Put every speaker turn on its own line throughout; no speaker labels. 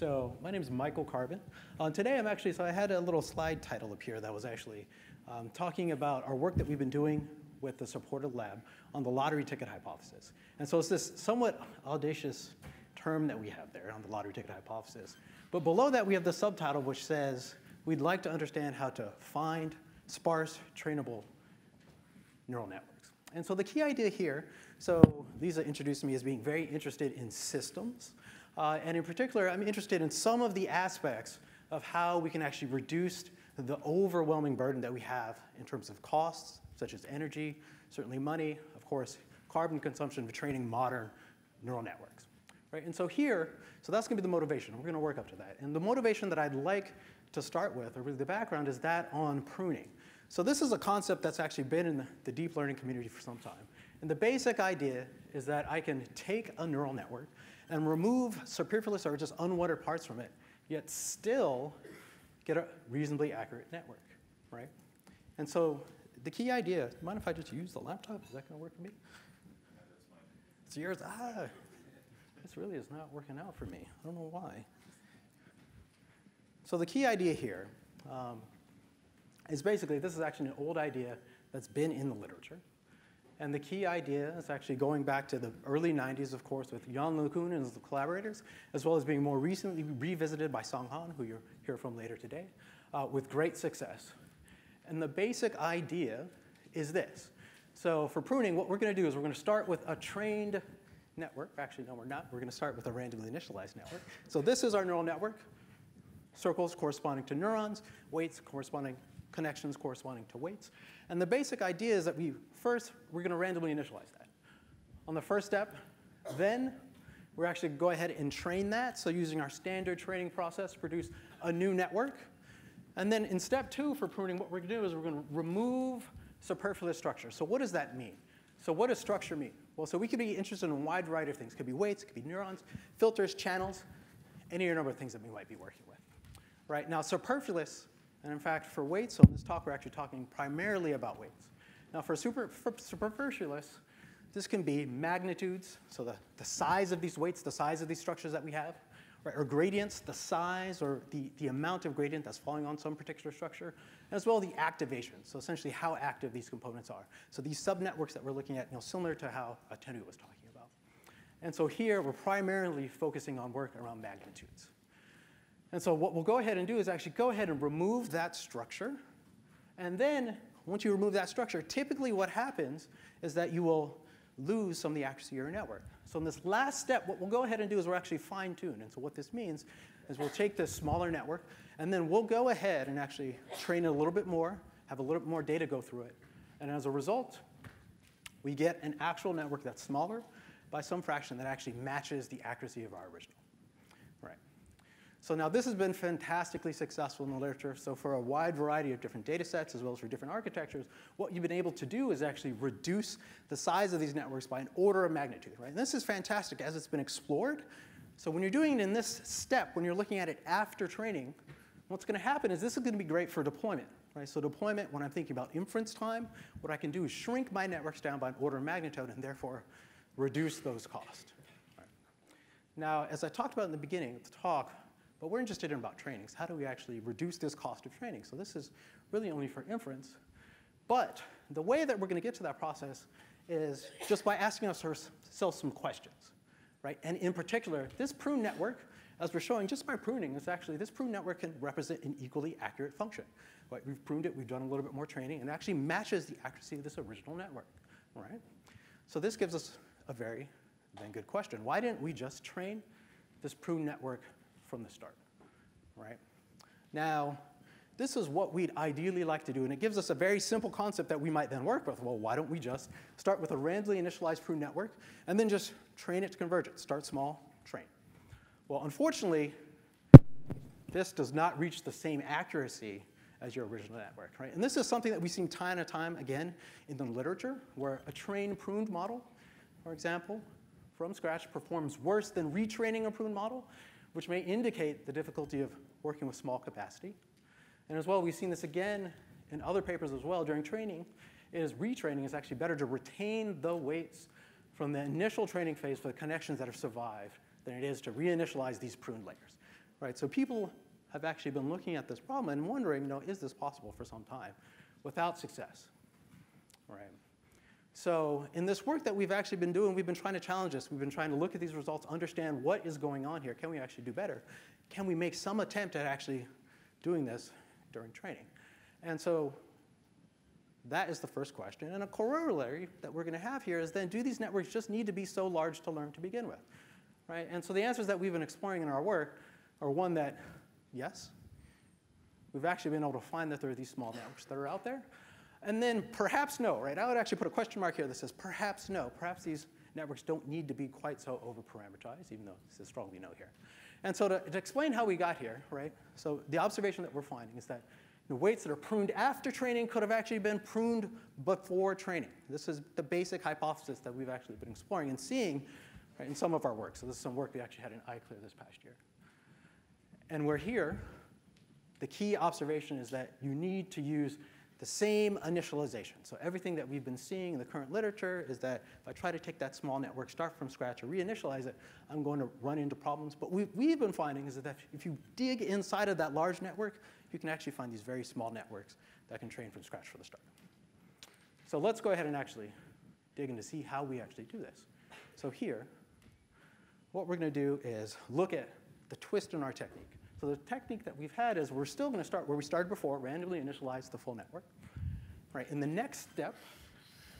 So my name is Michael Carbin. Uh, today I'm actually, so I had a little slide title up here that was actually um, talking about our work that we've been doing with the supported lab on the lottery ticket hypothesis. And so it's this somewhat audacious term that we have there on the lottery ticket hypothesis. But below that we have the subtitle which says, we'd like to understand how to find sparse trainable neural networks. And so the key idea here, so Lisa introduced me as being very interested in systems. Uh, and in particular, I'm interested in some of the aspects of how we can actually reduce the overwhelming burden that we have in terms of costs, such as energy, certainly money, of course, carbon consumption for training modern neural networks. Right? And so here, so that's going to be the motivation. We're going to work up to that. And the motivation that I'd like to start with, or really the background, is that on pruning. So this is a concept that's actually been in the deep learning community for some time. And the basic idea is that I can take a neural network and remove superfluous or just unwanted parts from it, yet still get a reasonably accurate network, right? And so the key idea, mind if I just use the laptop? Is that going to work for me? It's yours. Ah, this really is not working out for me. I don't know why. So the key idea here um, is basically, this is actually an old idea that's been in the literature. And the key idea is actually going back to the early 90s, of course, with Yann LeCun and his collaborators, as well as being more recently revisited by Song Han, who you'll hear from later today, uh, with great success. And the basic idea is this. So for pruning, what we're going to do is we're going to start with a trained network. Actually, no, we're not. We're going to start with a randomly initialized network. So this is our neural network. Circles corresponding to neurons, weights corresponding connections corresponding to weights. And the basic idea is that we first, we're going to randomly initialize that. On the first step, then we're actually go ahead and train that. So using our standard training process produce a new network. And then in step two for pruning, what we're going to do is we're going to remove superfluous structure. So what does that mean? So what does structure mean? Well, so we could be interested in a wide variety of things. It could be weights, it could be neurons, filters, channels, any number of things that we might be working with. Right? Now, superfluous and in fact, for weights, so in this talk, we're actually talking primarily about weights. Now, for, super, superfluous, this can be magnitudes, so the, the size of these weights, the size of these structures that we have, right, or gradients, the size or the, the amount of gradient that's falling on some particular structure, as well the activation, so essentially how active these components are. So these subnetworks that we're looking at, you know, similar to how Atenu was talking about. And so here, we're primarily focusing on work around magnitudes. And so what we'll go ahead and do is actually go ahead and remove that structure. And then once you remove that structure, typically what happens is that you will lose some of the accuracy of your network. So in this last step, what we'll go ahead and do is we'll actually fine tune. And so what this means is we'll take this smaller network, and then we'll go ahead and actually train it a little bit more, have a little bit more data go through it. And as a result, we get an actual network that's smaller by some fraction that actually matches the accuracy of our original. So now this has been fantastically successful in the literature. So for a wide variety of different data sets as well as for different architectures, what you've been able to do is actually reduce the size of these networks by an order of magnitude, right? And this is fantastic as it's been explored. So when you're doing it in this step, when you're looking at it after training, what's going to happen is this is going to be great for deployment, right? So deployment, when I'm thinking about inference time, what I can do is shrink my networks down by an order of magnitude and therefore reduce those costs. Right. Now, as I talked about in the beginning of the talk, but we're interested in about trainings. How do we actually reduce this cost of training? So this is really only for inference. But the way that we're going to get to that process is just by asking ourselves some questions, right? And in particular, this prune network, as we're showing, just by pruning, is actually this prune network can represent an equally accurate function. Right? We've pruned it, we've done a little bit more training, and it actually matches the accuracy of this original network, right? So this gives us a very then good question. Why didn't we just train this prune network from the start, right? Now, this is what we'd ideally like to do, and it gives us a very simple concept that we might then work with. Well, why don't we just start with a randomly initialized prune network and then just train it to convergence? Start small, train. Well, unfortunately, this does not reach the same accuracy as your original network, right? And this is something that we've seen time and time again in the literature, where a trained pruned model, for example, from scratch performs worse than retraining a pruned model which may indicate the difficulty of working with small capacity. And as well, we've seen this again in other papers as well during training, is retraining is actually better to retain the weights from the initial training phase for the connections that have survived than it is to reinitialize these pruned layers. right? So people have actually been looking at this problem and wondering, you know, is this possible for some time without success, right? So in this work that we've actually been doing, we've been trying to challenge this. We've been trying to look at these results, understand what is going on here. Can we actually do better? Can we make some attempt at actually doing this during training? And so that is the first question. And a corollary that we're going to have here is then do these networks just need to be so large to learn to begin with? Right? And so the answers that we've been exploring in our work are one that, yes, we've actually been able to find that there are these small networks that are out there. And then perhaps no, right? I would actually put a question mark here that says perhaps no. Perhaps these networks don't need to be quite so over-parameterized, even though it says strongly no here. And so to, to explain how we got here, right? So the observation that we're finding is that the weights that are pruned after training could have actually been pruned before training. This is the basic hypothesis that we've actually been exploring and seeing right, in some of our work. So this is some work we actually had in ICLR this past year. And we're here. The key observation is that you need to use the same initialization. So everything that we've been seeing in the current literature is that if I try to take that small network, start from scratch, or reinitialize it, I'm going to run into problems. But we, we've been finding is that if you dig inside of that large network, you can actually find these very small networks that can train from scratch for the start. So let's go ahead and actually dig in to see how we actually do this. So here, what we're going to do is look at the twist in our technique. So the technique that we've had is we're still going to start where we started before, randomly initialize the full network. Right, and the next step,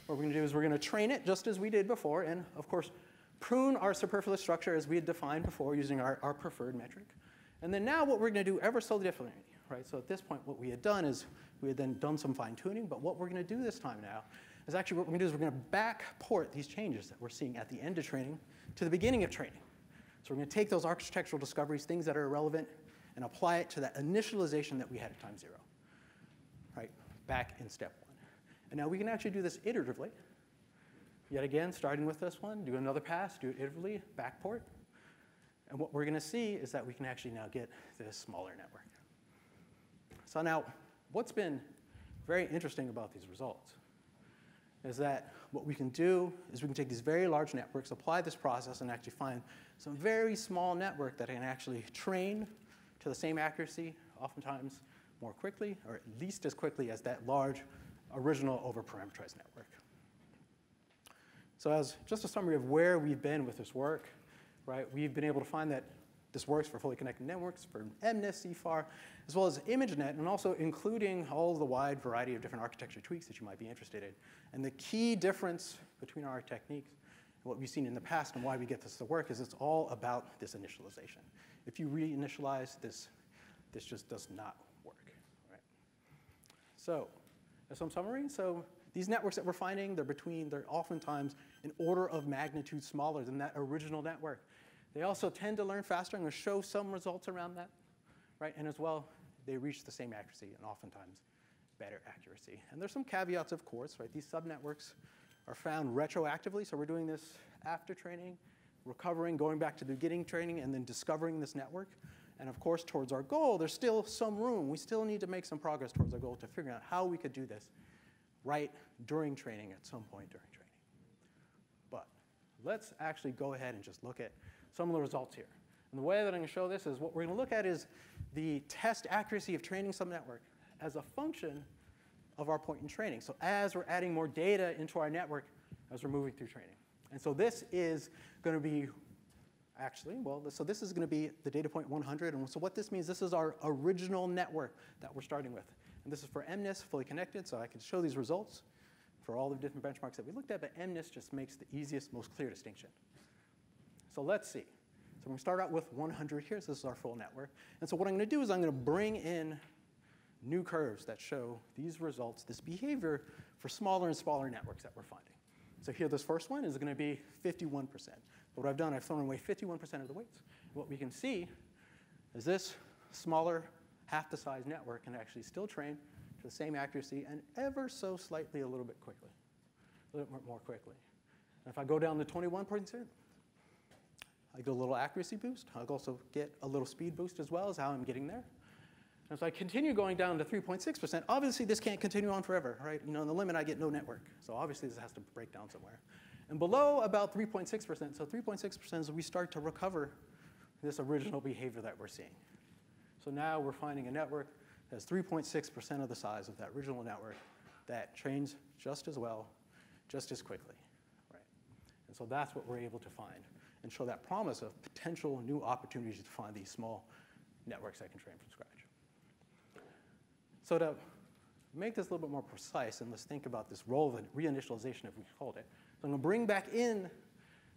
what we're going to do is we're going to train it just as we did before, and of course, prune our superfluous structure as we had defined before using our, our preferred metric. And then now what we're going to do ever so differently right? So at this point, what we had done is we had then done some fine tuning, but what we're going to do this time now is actually what we're going to do is we're going to backport these changes that we're seeing at the end of training to the beginning of training. So we're going to take those architectural discoveries, things that are irrelevant, and apply it to that initialization that we had at time zero, right? Back in step one. And now we can actually do this iteratively. Yet again, starting with this one, do another pass, do it iteratively, backport. And what we're going to see is that we can actually now get this smaller network. So now, what's been very interesting about these results is that what we can do is we can take these very large networks, apply this process, and actually find some very small network that can actually train to the same accuracy, oftentimes more quickly, or at least as quickly as that large original over-parameterized network. So as just a summary of where we've been with this work, right, we've been able to find that this works for fully connected networks, for MNIST, CIFAR, as well as ImageNet, and also including all the wide variety of different architecture tweaks that you might be interested in. And the key difference between our techniques and what we've seen in the past and why we get this to work is it's all about this initialization. If you reinitialize this, this just does not work. Right? So, as some summary, so these networks that we're finding, they're between, they're oftentimes an order of magnitude smaller than that original network. They also tend to learn faster. I'm going to show some results around that, right? And as well, they reach the same accuracy and oftentimes better accuracy. And there's some caveats, of course, right? These subnetworks are found retroactively, so we're doing this after training, recovering, going back to the beginning training, and then discovering this network. And of course, towards our goal, there's still some room. We still need to make some progress towards our goal to figure out how we could do this right during training at some point during training. But let's actually go ahead and just look at some of the results here. And the way that I'm going to show this is what we're going to look at is the test accuracy of training some network as a function of our point in training. So as we're adding more data into our network as we're moving through training. And so this is going to be actually, well, so this is going to be the data point 100. And so what this means, this is our original network that we're starting with. And this is for MNIST, fully connected, so I can show these results for all the different benchmarks that we looked at, but MNIST just makes the easiest, most clear distinction. So let's see. So we're going to start out with 100 here. So this is our full network. And so what I'm going to do is I'm going to bring in new curves that show these results, this behavior for smaller and smaller networks that we're finding. So here, this first one is going to be 51%. But what I've done, I've thrown away 51% of the weights. What we can see is this smaller, half the size network can actually still train to the same accuracy and ever so slightly a little bit quickly, a little bit more quickly. And if I go down to 21%, I get a little accuracy boost. I'll also get a little speed boost as well as how I'm getting there. And so I continue going down to 3.6%. Obviously, this can't continue on forever, right? You know, in the limit, I get no network. So obviously, this has to break down somewhere. And below about 3.6%, so 3.6% is we start to recover this original behavior that we're seeing. So now we're finding a network that's 3.6% of the size of that original network that trains just as well, just as quickly. Right? And so that's what we're able to find and show that promise of potential new opportunities to find these small networks that can train from scratch. So to make this a little bit more precise, and let's think about this role of reinitialization, if we called it. So I'm going to bring back in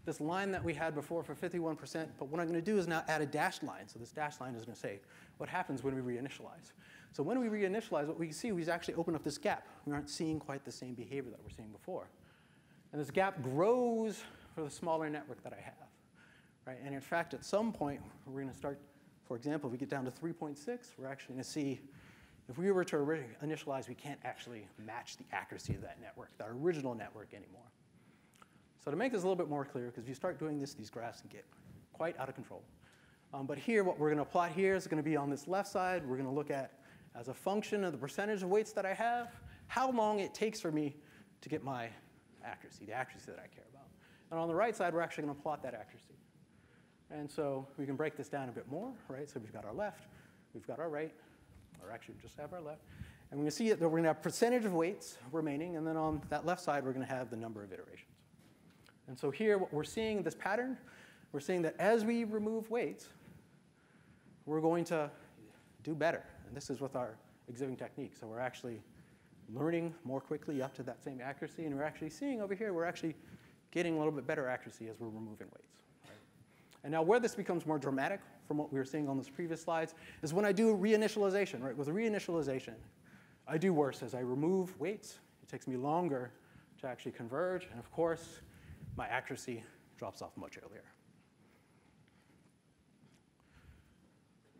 this line that we had before for 51%, but what I'm going to do is now add a dashed line. So this dashed line is going to say what happens when we reinitialize. So when we reinitialize, what we see is actually open up this gap. We aren't seeing quite the same behavior that we're seeing before. And this gap grows for the smaller network that I have. Right? And in fact, at some point, we're going to start, for example, if we get down to 3.6, we're actually going to see if we were to initialize, we can't actually match the accuracy of that network, the original network anymore. So to make this a little bit more clear, because if you start doing this, these graphs can get quite out of control. Um, but here, what we're going to plot here is going to be on this left side. We're going to look at, as a function of the percentage of weights that I have, how long it takes for me to get my accuracy, the accuracy that I care about. And on the right side, we're actually going to plot that accuracy. And so we can break this down a bit more, right? So we've got our left, we've got our right, or actually just have our left. And we're going to see that we're going to have percentage of weights remaining, and then on that left side, we're going to have the number of iterations. And so here, what we're seeing this pattern, we're seeing that as we remove weights, we're going to do better. And this is with our exhibiting technique. So we're actually learning more quickly up to that same accuracy, and we're actually seeing over here, we're actually getting a little bit better accuracy as we're removing weights. And now where this becomes more dramatic from what we were seeing on those previous slides is when I do reinitialization, right? With reinitialization, I do worse as I remove weights. It takes me longer to actually converge. And of course, my accuracy drops off much earlier.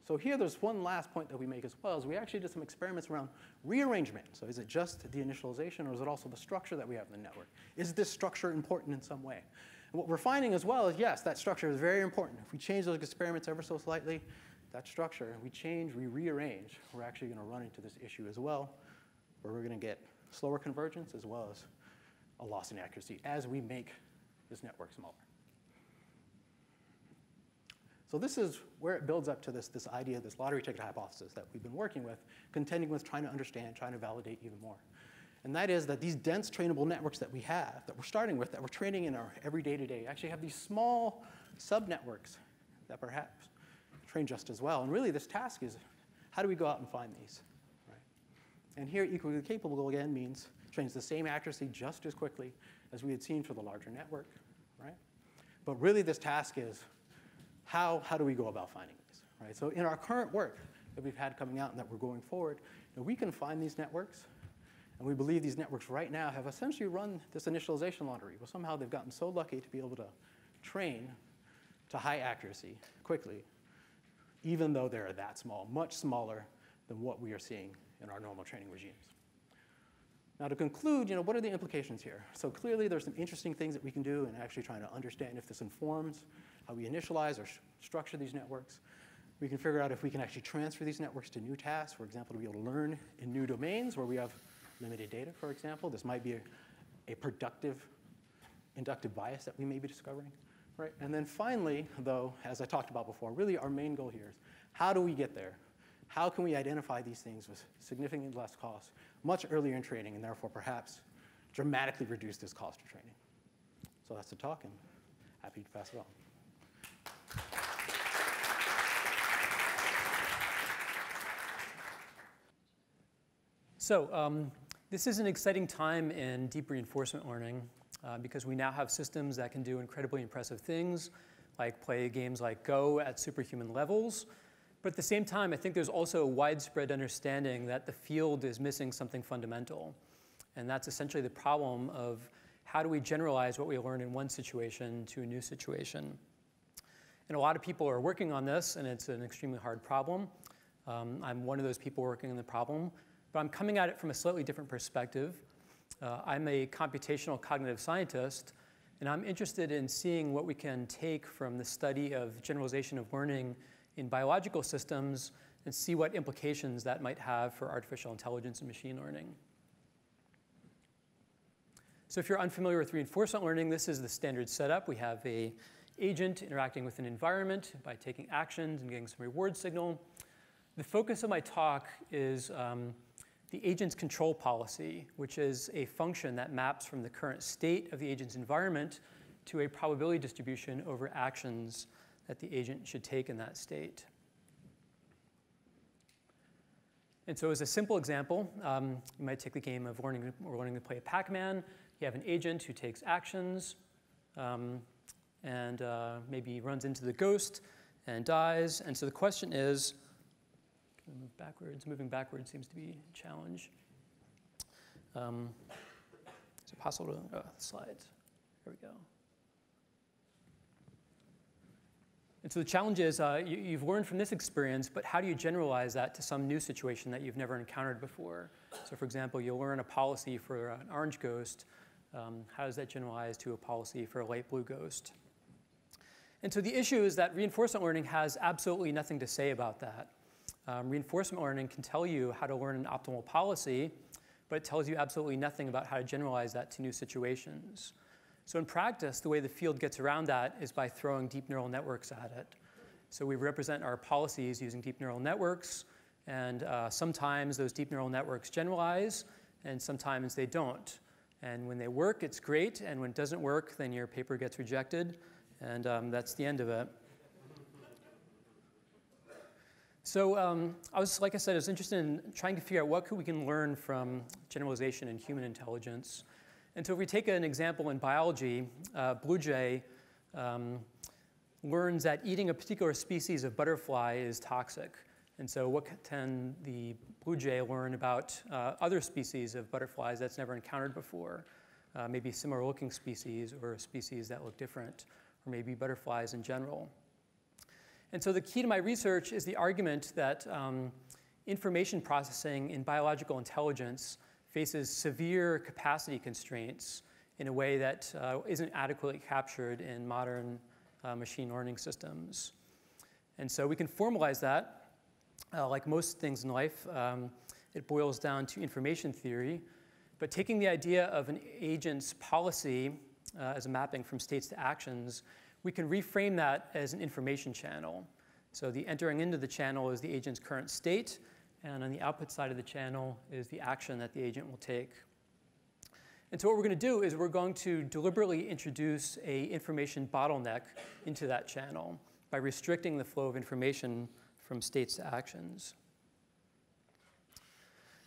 So here there's one last point that we make as well, is we actually did some experiments around rearrangement. So is it just the initialization or is it also the structure that we have in the network? Is this structure important in some way? And what we're finding as well is, yes, that structure is very important. If we change those experiments ever so slightly, that structure, we change, we rearrange, we're actually going to run into this issue as well, where we're going to get slower convergence as well as a loss in accuracy as we make this network smaller. So this is where it builds up to this, this idea, this lottery ticket hypothesis that we've been working with, contending with, trying to understand, trying to validate even more. And that is that these dense trainable networks that we have, that we're starting with, that we're training in our every day to day, actually have these small sub-networks that perhaps train just as well. And really this task is, how do we go out and find these? Right? And here equally capable again means trains the same accuracy just as quickly as we had seen for the larger network, right? But really this task is, how, how do we go about finding these, right? So in our current work that we've had coming out and that we're going forward, you know, we can find these networks and we believe these networks right now have essentially run this initialization lottery. Well, somehow they've gotten so lucky to be able to train to high accuracy quickly, even though they're that small, much smaller than what we are seeing in our normal training regimes. Now to conclude, you know, what are the implications here? So clearly there's some interesting things that we can do in actually trying to understand if this informs how we initialize or structure these networks. We can figure out if we can actually transfer these networks to new tasks, for example, to be able to learn in new domains where we have limited data, for example. This might be a, a productive inductive bias that we may be discovering. Right? And then finally, though, as I talked about before, really our main goal here is how do we get there? How can we identify these things with significantly less cost much earlier in training and therefore perhaps dramatically reduce this cost of training? So that's the talk and happy to pass it on.
So um, this is an exciting time in deep reinforcement learning uh, because we now have systems that can do incredibly impressive things, like play games like Go at superhuman levels. But at the same time, I think there's also a widespread understanding that the field is missing something fundamental. And that's essentially the problem of how do we generalize what we learn in one situation to a new situation. And a lot of people are working on this, and it's an extremely hard problem. Um, I'm one of those people working on the problem but I'm coming at it from a slightly different perspective. Uh, I'm a computational cognitive scientist, and I'm interested in seeing what we can take from the study of generalization of learning in biological systems and see what implications that might have for artificial intelligence and machine learning. So if you're unfamiliar with reinforcement learning, this is the standard setup. We have a agent interacting with an environment by taking actions and getting some reward signal. The focus of my talk is um, the agent's control policy, which is a function that maps from the current state of the agent's environment to a probability distribution over actions that the agent should take in that state. And so as a simple example, um, you might take the game of learning, or learning to play Pac-Man. You have an agent who takes actions um, and uh, maybe runs into the ghost and dies. And so the question is, move backwards? Moving backwards seems to be a challenge. Um, is it possible to, oh, slides. There we go. And so the challenge is uh, you, have learned from this experience, but how do you generalize that to some new situation that you've never encountered before? So for example, you'll learn a policy for an orange ghost. Um, how does that generalize to a policy for a light blue ghost? And so the issue is that reinforcement learning has absolutely nothing to say about that. Um, reinforcement learning can tell you how to learn an optimal policy, but it tells you absolutely nothing about how to generalize that to new situations. So in practice, the way the field gets around that is by throwing deep neural networks at it. So we represent our policies using deep neural networks, and uh, sometimes those deep neural networks generalize, and sometimes they don't. And when they work, it's great, and when it doesn't work, then your paper gets rejected, and um, that's the end of it. So um, I was, like I said, I was interested in trying to figure out what could we can learn from generalization in human intelligence. And so if we take an example in biology, uh, blue jay um, learns that eating a particular species of butterfly is toxic. And so what can the blue jay learn about uh, other species of butterflies that's never encountered before? Uh, maybe similar looking species or species that look different, or maybe butterflies in general. And so the key to my research is the argument that um, information processing in biological intelligence faces severe capacity constraints in a way that uh, not adequately captured in modern uh, machine learning systems. And so we can formalize that. Uh, like most things in life, um, it boils down to information theory. But taking the idea of an agent's policy uh, as a mapping from states to actions, we can reframe that as an information channel. So the entering into the channel is the agent's current state, and on the output side of the channel is the action that the agent will take. And so what we're going to do is we're going to deliberately introduce a information bottleneck into that channel by restricting the flow of information from states to actions.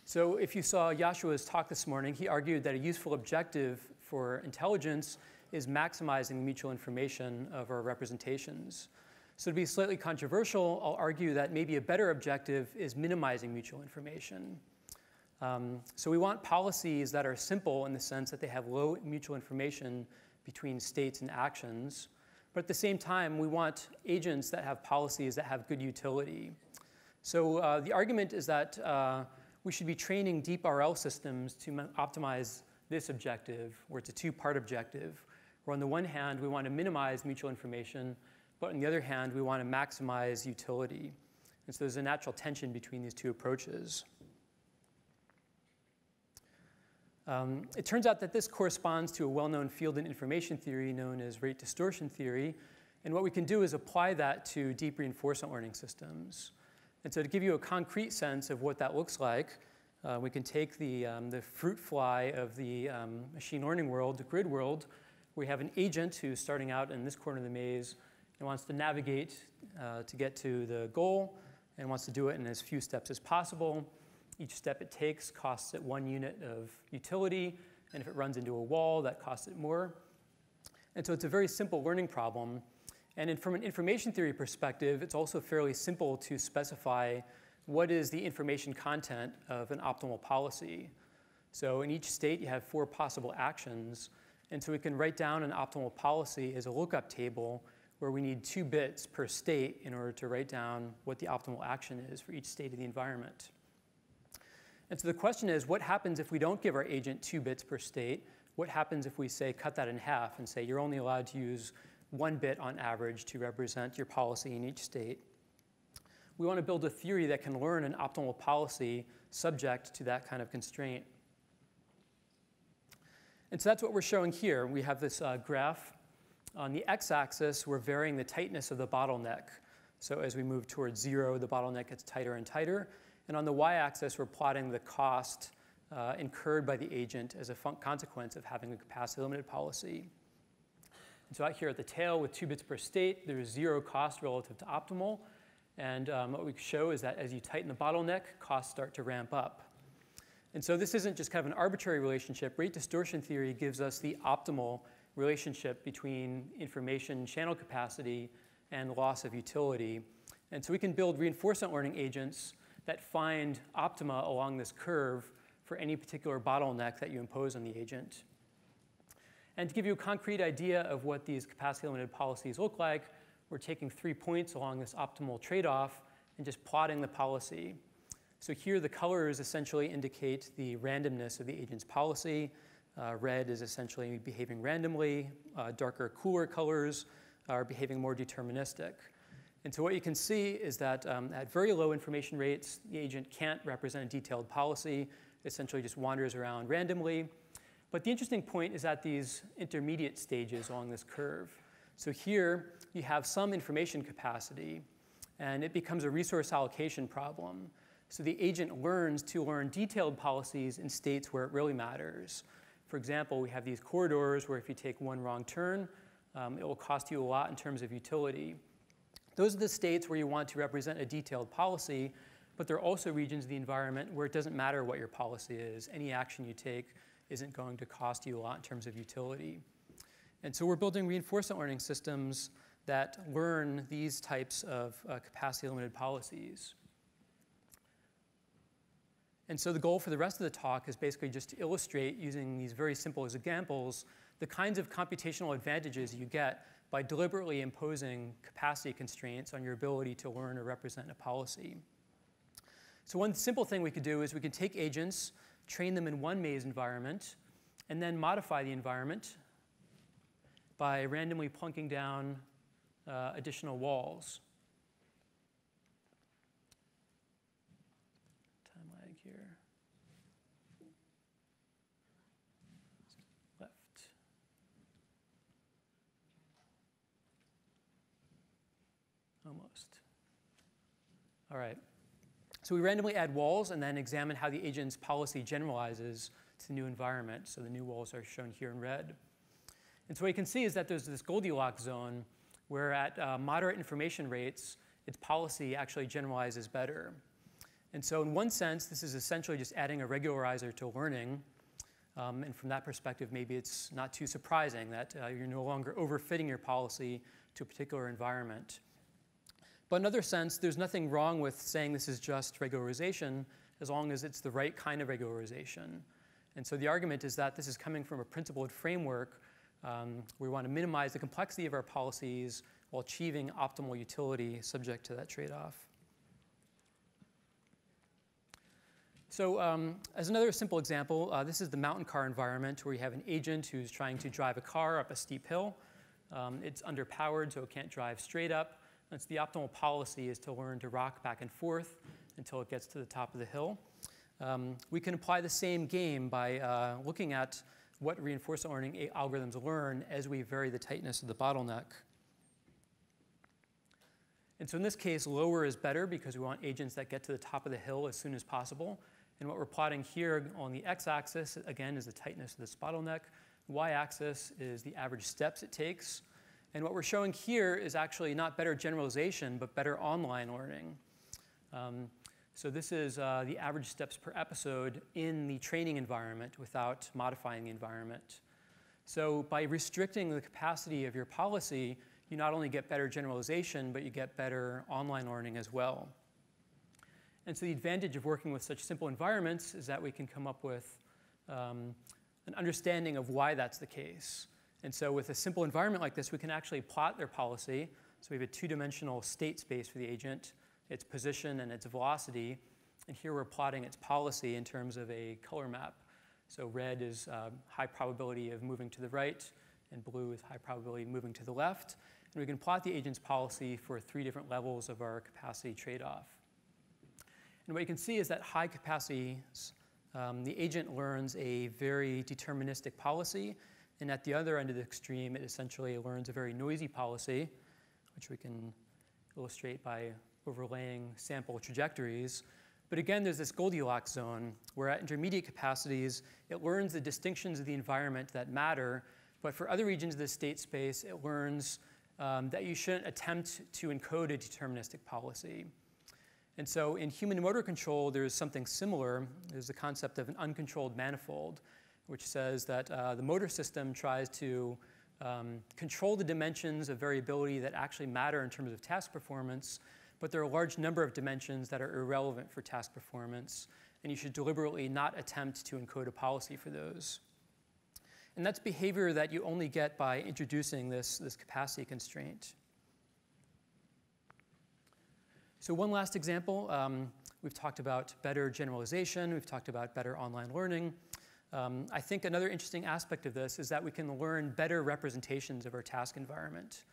So if you saw Yoshua's talk this morning, he argued that a useful objective for intelligence is maximizing the mutual information of our representations. So to be slightly controversial, I'll argue that maybe a better objective is minimizing mutual information. Um, so we want policies that are simple in the sense that they have low mutual information between states and actions. But at the same time, we want agents that have policies that have good utility. So uh, the argument is that uh, we should be training deep RL systems to optimize this objective, where it's a two-part objective, where on the one hand, we want to minimize mutual information, but on the other hand, we want to maximize utility. And so there's a natural tension between these two approaches. Um, it turns out that this corresponds to a well-known field in information theory known as rate distortion theory. And what we can do is apply that to deep reinforcement learning systems. And so to give you a concrete sense of what that looks like, uh, we can take the, um, the fruit fly of the um, machine learning world, the grid world. We have an agent who's starting out in this corner of the maze and wants to navigate uh, to get to the goal and wants to do it in as few steps as possible. Each step it takes costs it one unit of utility, and if it runs into a wall, that costs it more. And so it's a very simple learning problem. And in, from an information theory perspective, it's also fairly simple to specify what is the information content of an optimal policy. So in each state, you have four possible actions. And so we can write down an optimal policy as a lookup table where we need two bits per state in order to write down what the optimal action is for each state of the environment. And so the question is, what happens if we don't give our agent two bits per state? What happens if we say cut that in half and say you're only allowed to use one bit on average to represent your policy in each state? We want to build a theory that can learn an optimal policy subject to that kind of constraint. And so that's what we're showing here. We have this uh, graph On the x-axis, we're varying the tightness of the bottleneck. So as we move towards zero, the bottleneck gets tighter and tighter. And on the y-axis, we're plotting the cost uh, incurred by the agent as a consequence of having a capacity limited policy. And so out here at the tail with two bits per state, there's zero cost relative to optimal. And um, what we show is that as you tighten the bottleneck, costs start to ramp up. And so this isn't just kind of an arbitrary relationship. Rate distortion theory gives us the optimal relationship between information channel capacity and loss of utility. And so we can build reinforcement learning agents that find optima along this curve for any particular bottleneck that you impose on the agent. And to give you a concrete idea of what these capacity limited policies look like, we're taking three points along this optimal trade-off and just plotting the policy. So here the colors essentially indicate the randomness of the agent's policy. Uh, red is essentially behaving randomly. Uh, darker, cooler colors are behaving more deterministic. And so what you can see is that um, at very low information rates, the agent can't represent a detailed policy. It essentially just wanders around randomly. But the interesting point is at these intermediate stages along this curve. So here you have some information capacity, and it becomes a resource allocation problem. So the agent learns to learn detailed policies in states where it really matters. For example, we have these corridors where if you take one wrong turn, um, it will cost you a lot in terms of utility. Those are the states where you want to represent a detailed policy, but there are also regions of the environment where it doesn't matter what your policy is. Any action you take isn't going to cost you a lot in terms of utility. And so we're building reinforcement learning systems that learn these types of uh, capacity limited policies. And so the goal for the rest of the talk is basically just to illustrate using these very simple examples the kinds of computational advantages you get by deliberately imposing capacity constraints on your ability to learn or represent a policy. So one simple thing we could do is we can take agents train them in one maze environment, and then modify the environment by randomly plunking down uh, additional walls. Time lag here. Left. Almost. All right. So we randomly add walls and then examine how the agent's policy generalizes to the new environment. So the new walls are shown here in red. And so what you can see is that there's this Goldilocks zone where at uh, moderate information rates, its policy actually generalizes better. And so in one sense, this is essentially just adding a regularizer to learning. Um, and from that perspective, maybe it's not too surprising that uh, you're no longer overfitting your policy to a particular environment. But in another sense, there's nothing wrong with saying this is just regularization as long as it's the right kind of regularization. And so the argument is that this is coming from a principled framework. Um, we want to minimize the complexity of our policies while achieving optimal utility subject to that trade-off. So um, as another simple example, uh, this is the mountain car environment where you have an agent who's trying to drive a car up a steep hill. Um, it's underpowered, so it can't drive straight up. That's the optimal policy is to learn to rock back and forth until it gets to the top of the hill. Um, we can apply the same game by uh, looking at what reinforcement learning algorithms learn as we vary the tightness of the bottleneck. And so in this case, lower is better because we want agents that get to the top of the hill as soon as possible. And what we're plotting here on the x-axis, again, is the tightness of this bottleneck. y-axis is the average steps it takes. And what we're showing here is actually not better generalization, but better online learning. Um, so this is uh, the average steps per episode in the training environment without modifying the environment. So by restricting the capacity of your policy, you not only get better generalization, but you get better online learning as well. And so the advantage of working with such simple environments is that we can come up with um, an understanding of why that's the case. And so with a simple environment like this, we can actually plot their policy. So we have a two-dimensional state space for the agent, its position and its velocity. And here we're plotting its policy in terms of a color map. So red is uh, high probability of moving to the right, and blue is high probability moving to the left. And we can plot the agent's policy for three different levels of our capacity trade-off. And what you can see is that high capacities, um, the agent learns a very deterministic policy And at the other end of the extreme, it essentially learns a very noisy policy, which we can illustrate by overlaying sample trajectories. But again, there's this Goldilocks zone where at intermediate capacities, it learns the distinctions of the environment that matter. But for other regions of the state space, it learns um, that you shouldn't attempt to encode a deterministic policy. And so in human motor control, there's something similar. There's the concept of an uncontrolled manifold, which says that uh, the motor system tries to um, control the dimensions of variability that actually matter in terms of task performance, but there are a large number of dimensions that are irrelevant for task performance, and you should deliberately not attempt to encode a policy for those. And that's behavior that you only get by introducing this, this capacity constraint. So one last example, um, we've talked about better generalization, we've talked about better online learning. Um, I think another interesting aspect of this is that we can learn better representations of our task environment.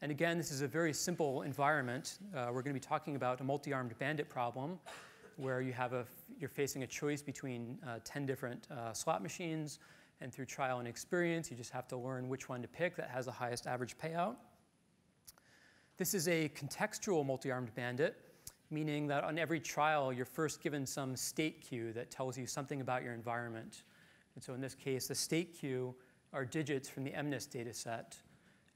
And again, this is a very simple environment. Uh, we're going to be talking about a multi-armed bandit problem where you have a, you're facing a choice between uh, 10 different uh, slot machines, and through trial and experience, you just have to learn which one to pick that has the highest average payout. This is a contextual multi-armed bandit, meaning that on every trial, you're first given some state cue that tells you something about your environment. And so in this case, the state cue are digits from the MNIST data set.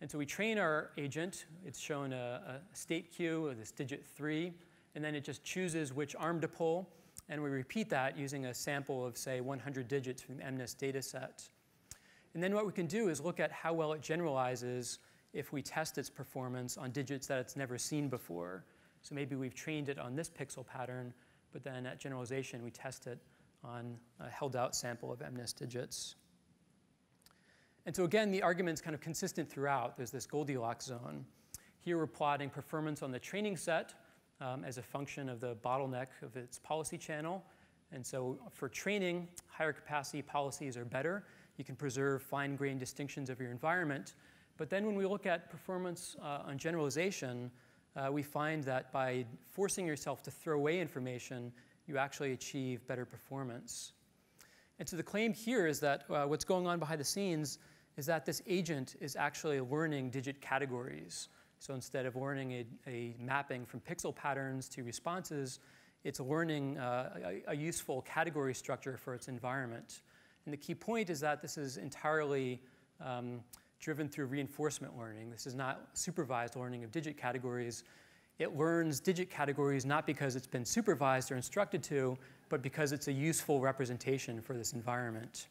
And so we train our agent. It's shown a, a state cue of this digit 3, and then it just chooses which arm to pull. And we repeat that using a sample of, say, 100 digits from the MNIST data set. And then what we can do is look at how well it generalizes if we test its performance on digits that it's never seen before. So maybe we've trained it on this pixel pattern, but then at generalization, we test it on a held out sample of MNIST digits. And so again, the argument's kind of consistent throughout. There's this Goldilocks zone. Here we're plotting performance on the training set um, as a function of the bottleneck of its policy channel. And so for training, higher capacity policies are better. You can preserve fine-grained distinctions of your environment. But then when we look at performance uh, on generalization, uh, we find that by forcing yourself to throw away information, you actually achieve better performance. And so the claim here is that uh, what's going on behind the scenes is that this agent is actually learning digit categories. So instead of learning a, a mapping from pixel patterns to responses, it's learning uh, a, a, useful category structure for its environment. And the key point is that this is entirely um, driven through reinforcement learning. This is not supervised learning of digit categories. It learns digit categories not because it's been supervised or instructed to, but because it's a useful representation for this environment.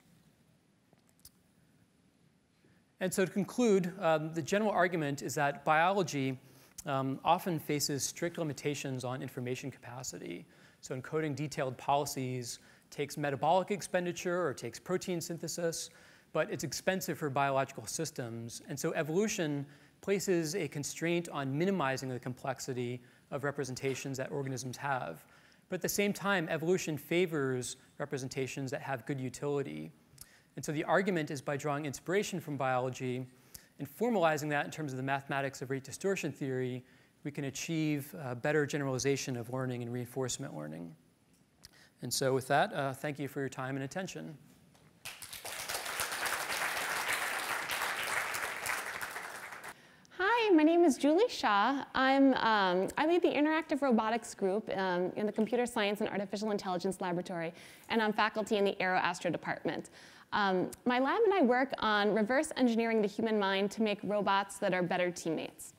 And so to conclude, um, the general argument is that biology um, often faces strict limitations on information capacity. So encoding detailed policies takes metabolic expenditure or takes protein synthesis, but it's expensive for biological systems. And so evolution places a constraint on minimizing the complexity of representations that organisms have. But at the same time, evolution favors representations that have good utility. And so the argument is by drawing inspiration from biology and formalizing that in terms of the mathematics of rate distortion theory, we can achieve uh, better generalization of learning and reinforcement learning. And so with that, uh, thank you for your time and attention.
Hi, my name is Julie Shah. I'm, um, I lead the Interactive Robotics Group um, in the Computer Science and Artificial Intelligence Laboratory, and I'm faculty in the Aeroastro department. Um, my lab and I work on reverse engineering the human mind to make robots that are better teammates.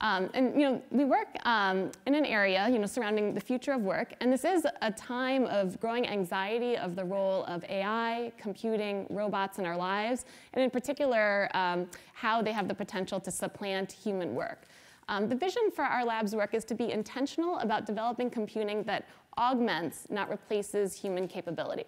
Um, and you know, we work um, in an area you know, surrounding the future of work, and this is a time of growing anxiety of the role of AI, computing, robots in our lives, and in particular, um, how they have the potential to supplant human work. Um, the vision for our lab's work is to be intentional about developing computing that augments, not replaces, human capability.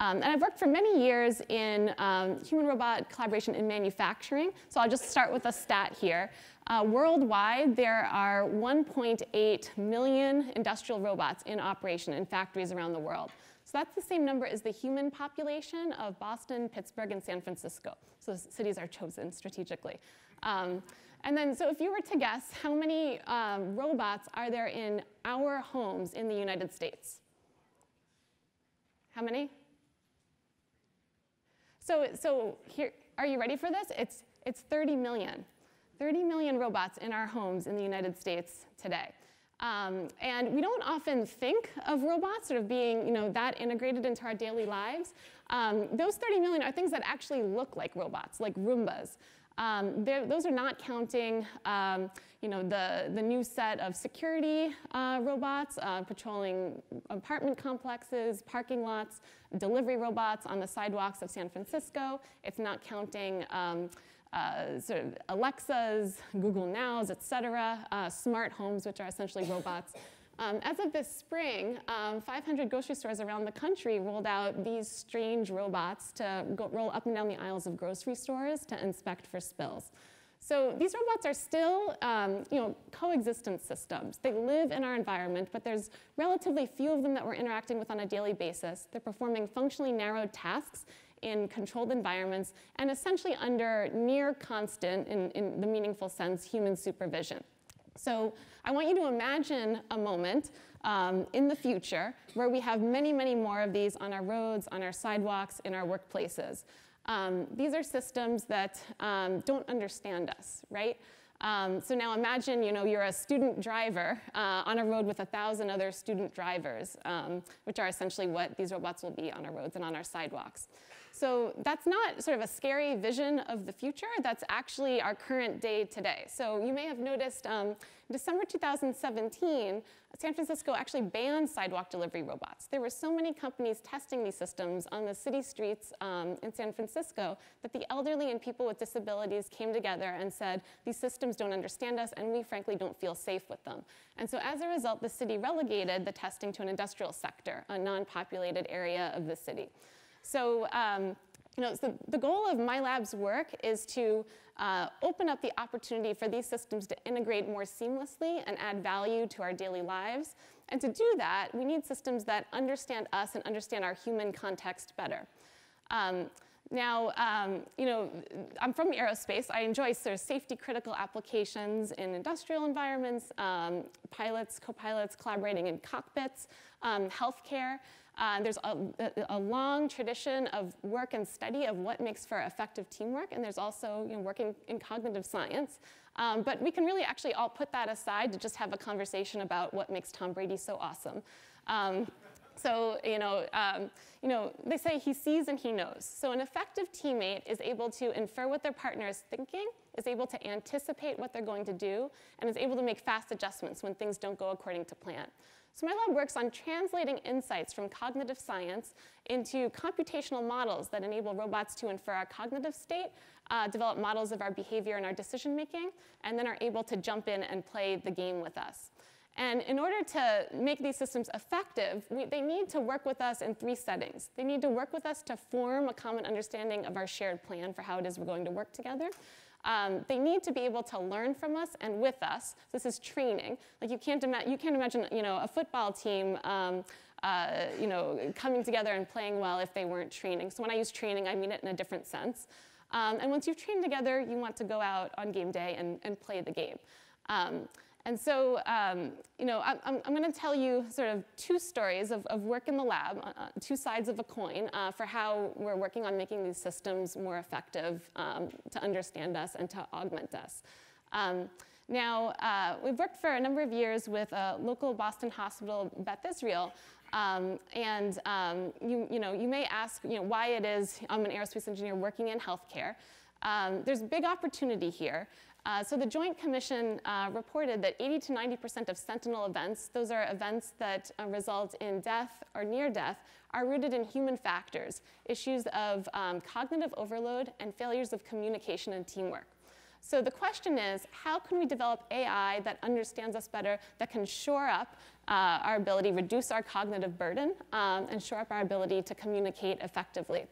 Um, and I've worked for many years in um, human-robot collaboration in manufacturing. So I'll just start with a stat here. Uh, worldwide, there are 1.8 million industrial robots in operation in factories around the world. So that's the same number as the human population of Boston, Pittsburgh, and San Francisco. So cities are chosen strategically. Um, and then, so if you were to guess, how many um, robots are there in our homes in the United States? How many? So, so here, are you ready for this? It's, it's 30 million. 30 million robots in our homes in the United States today. Um, and we don't often think of robots sort of being you know, that integrated into our daily lives. Um, those 30 million are things that actually look like robots, like Roombas. Um, those are not counting um, you know, the, the new set of security uh, robots uh, patrolling apartment complexes, parking lots, delivery robots on the sidewalks of San Francisco. It's not counting um, uh, sort of Alexas, Google Nows, et cetera, uh, smart homes, which are essentially robots. Um, as of this spring, um, 500 grocery stores around the country rolled out these strange robots to go, roll up and down the aisles of grocery stores to inspect for spills. So these robots are still, um, you know, coexistence systems. They live in our environment, but there's relatively few of them that we're interacting with on a daily basis. They're performing functionally narrowed tasks in controlled environments and essentially under near constant, in, in the meaningful sense, human supervision. So I want you to imagine a moment um, in the future where we have many, many more of these on our roads, on our sidewalks, in our workplaces. Um, these are systems that um, don't understand us, right? Um, so now imagine, you know, you're a student driver uh, on a road with a thousand other student drivers, um, which are essentially what these robots will be on our roads and on our sidewalks. So that's not sort of a scary vision of the future. That's actually our current day today. So you may have noticed um, December 2017, San Francisco actually banned sidewalk delivery robots. There were so many companies testing these systems on the city streets um, in San Francisco that the elderly and people with disabilities came together and said, these systems don't understand us and we frankly don't feel safe with them. And so as a result, the city relegated the testing to an industrial sector, a non-populated area of the city. So, um, you know, so the goal of my lab's work is to uh, open up the opportunity for these systems to integrate more seamlessly and add value to our daily lives. And to do that, we need systems that understand us and understand our human context better. Um, now, um, you know, I'm from aerospace. I enjoy sort of safety critical applications in industrial environments, um, pilots, co-pilots collaborating in cockpits, um, healthcare. Uh, there's a, a, long tradition of work and study of what makes for effective teamwork, and there's also you know, working in cognitive science. Um, but we can really actually all put that aside to just have a conversation about what makes Tom Brady so awesome. Um, so, you know, um, you know, they say he sees and he knows. So an effective teammate is able to infer what their partner is thinking, is able to anticipate what they're going to do, and is able to make fast adjustments when things don't go according to plan. So my lab works on translating insights from cognitive science into computational models that enable robots to infer our cognitive state, uh, develop models of our behavior and our decision making, and then are able to jump in and play the game with us. And in order to make these systems effective, we, they need to work with us in three settings. They need to work with us to form a common understanding of our shared plan for how it is we're going to work together. Um, they need to be able to learn from us and with us. This is training. Like you can't, you can't imagine, you know, a football team, um, uh, you know, coming together and playing well if they weren't training. So when I use training, I mean it in a different sense. Um, and once you've trained together, you want to go out on game day and, and play the game. And so, um, you know, I'm, I'm going to tell you sort of two stories of, of work in the lab, uh, uh, two sides of a coin, uh, for how we're working on making these systems more effective um, to understand us and to augment us. Um, now, uh, we've worked for a number of years with a local Boston hospital, Beth Israel, um, and um, you, you, know, you may ask you know, why it is I'm an aerospace engineer working in healthcare. Um, there's big opportunity here. Uh, so the Joint Commission uh, reported that 80 to 90% of sentinel events, those are events that uh, result in death or near death, are rooted in human factors, issues of um, cognitive overload and failures of communication and teamwork. So the question is, how can we develop AI that understands us better, that can shore up uh, our ability, reduce our cognitive burden, um, and shore up our ability to communicate effectively?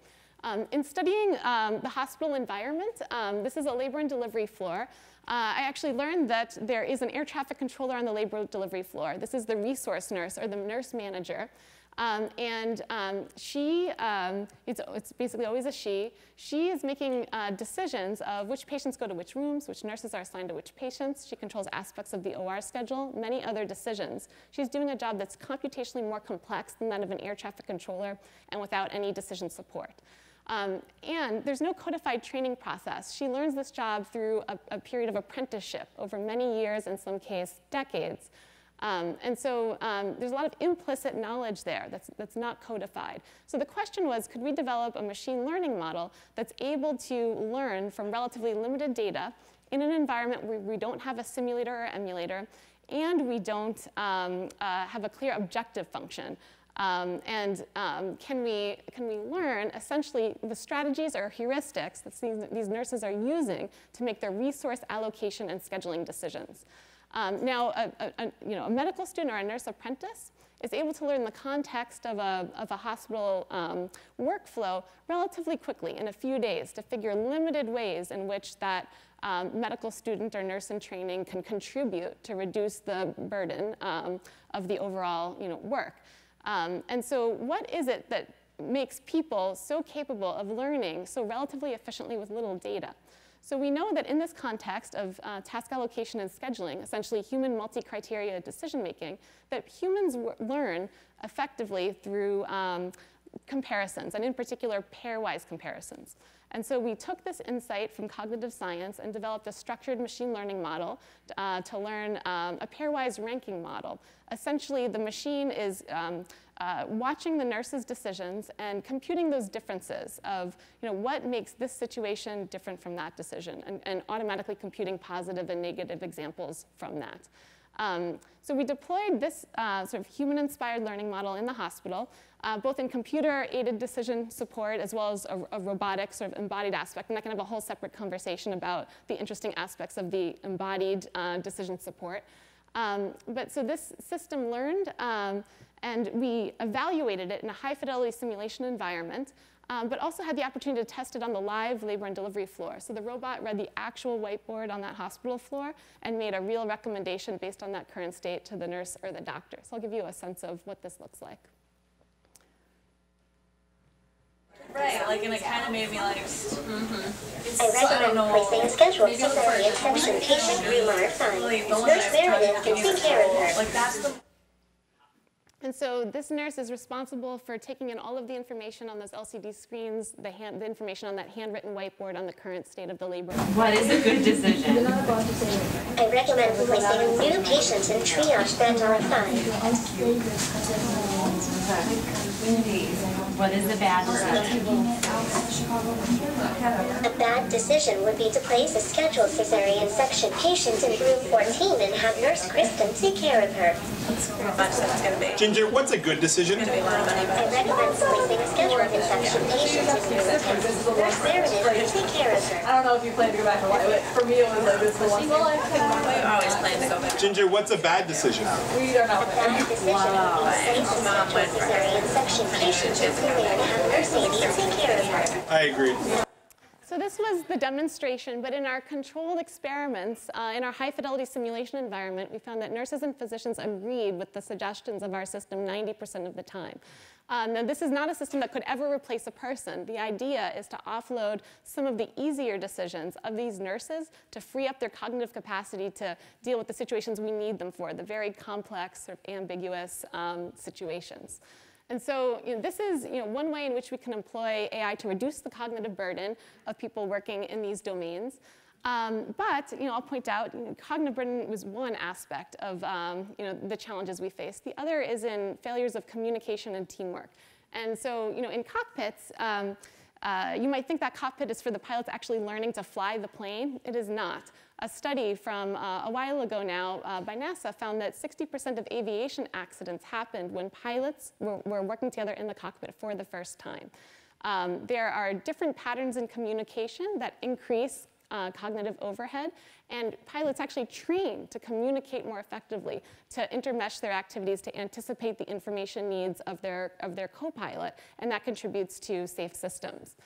Um, in studying um, the hospital environment, um, this is a labor and delivery floor. Uh, I actually learned that there is an air traffic controller on the labor delivery floor. This is the resource nurse or the nurse manager. Um, and um, she, um, it's, it's, basically always a she, she is making uh, decisions of which patients go to which rooms, which nurses are assigned to which patients. She controls aspects of the OR schedule, many other decisions. She's doing a job that's computationally more complex than that of an air traffic controller and without any decision support. Um, and there's no codified training process. She learns this job through a, a period of apprenticeship over many years, in some case, decades. Um, and so um, there's a lot of implicit knowledge there that's, that's not codified. So the question was, could we develop a machine learning model that's able to learn from relatively limited data in an environment where we don't have a simulator or emulator, and we don't um, uh, have a clear objective function. Um, and um, can, we, can we learn essentially the strategies or heuristics that these, these nurses are using to make their resource allocation and scheduling decisions? Um, now, a, a, you know, a medical student or a nurse apprentice is able to learn the context of a, of a hospital um, workflow relatively quickly in a few days to figure limited ways in which that um, medical student or nurse in training can contribute to reduce the burden um, of the overall you know, work. Um, and so what is it that makes people so capable of learning so relatively efficiently with little data? So we know that in this context of uh, task allocation and scheduling, essentially human multi-criteria decision making, that humans learn effectively through um, comparisons, and in particular pairwise comparisons. And so we took this insight from cognitive science and developed a structured machine learning model uh, to learn um, a pairwise ranking model. Essentially, the machine is um, uh, watching the nurse's decisions and computing those differences of you know, what makes this situation different from that decision and, and automatically computing positive and negative examples from that. Um, so we deployed this uh, sort of human-inspired learning model in the hospital, uh, both in computer-aided decision support as well as a, a, robotic sort of embodied aspect. And I can have a whole separate conversation about the interesting aspects of the embodied uh, decision support. Um, but so this system learned um, and we evaluated it in a high fidelity simulation environment, um, but also had the opportunity to test it on the live labor and delivery floor. So the robot read the actual whiteboard on that hospital floor and made a real recommendation based on that current state to the nurse or the doctor. So I'll give you a sense of what this looks like.
Right, like, and it kind of made me like, mm-hmm.
I recommend placing a schedule cesarean section patient room R5. Nurse Meredith can take care of her.
Like, that's the
and so this nurse is responsible for taking in all of the information on those LCD screens, the, hand, the information on that handwritten whiteboard on the current state of the labor.
What is a good decision?
I recommend placing a new patient in triage bed R5.
What is a bad decision?
A bad decision would be to place a scheduled cesarean section patient in room 14 and have Nurse Kristen take care of her.
Ginger, what's a good decision?
I recommend placing a scheduled infection patient in room 10. Nurse Meredith
I don't know if you plan to go back or what, but for me it was like this the one. Well, I always plan to go back.
Ginger, what's a bad decision?
We are not
A bad decision would be to place a scheduled cesarean section patient in room and have Nurse Andy take care of her.
I agree.
So this was the demonstration, but in our controlled experiments, uh, in our high fidelity simulation environment, we found that nurses and physicians agreed with the suggestions of our system 90% of the time. Um, now, this is not a system that could ever replace a person. The idea is to offload some of the easier decisions of these nurses to free up their cognitive capacity to deal with the situations we need them for, the very complex, sort of ambiguous um, situations. And so you know, this is you know, one way in which we can employ AI to reduce the cognitive burden of people working in these domains. Um, but you know, I'll point out, you know, cognitive burden was one aspect of um, you know, the challenges we face. The other is in failures of communication and teamwork. And so you know, in cockpits, um, uh, you might think that cockpit is for the pilots actually learning to fly the plane. It is not. A study from uh, a while ago now uh, by NASA found that 60% of aviation accidents happened when pilots were, were, working together in the cockpit for the first time. Um, there are different patterns in communication that increase uh, cognitive overhead, and pilots actually train to communicate more effectively, to intermesh their activities, to anticipate the information needs of their, of their co-pilot, and that contributes to safe systems.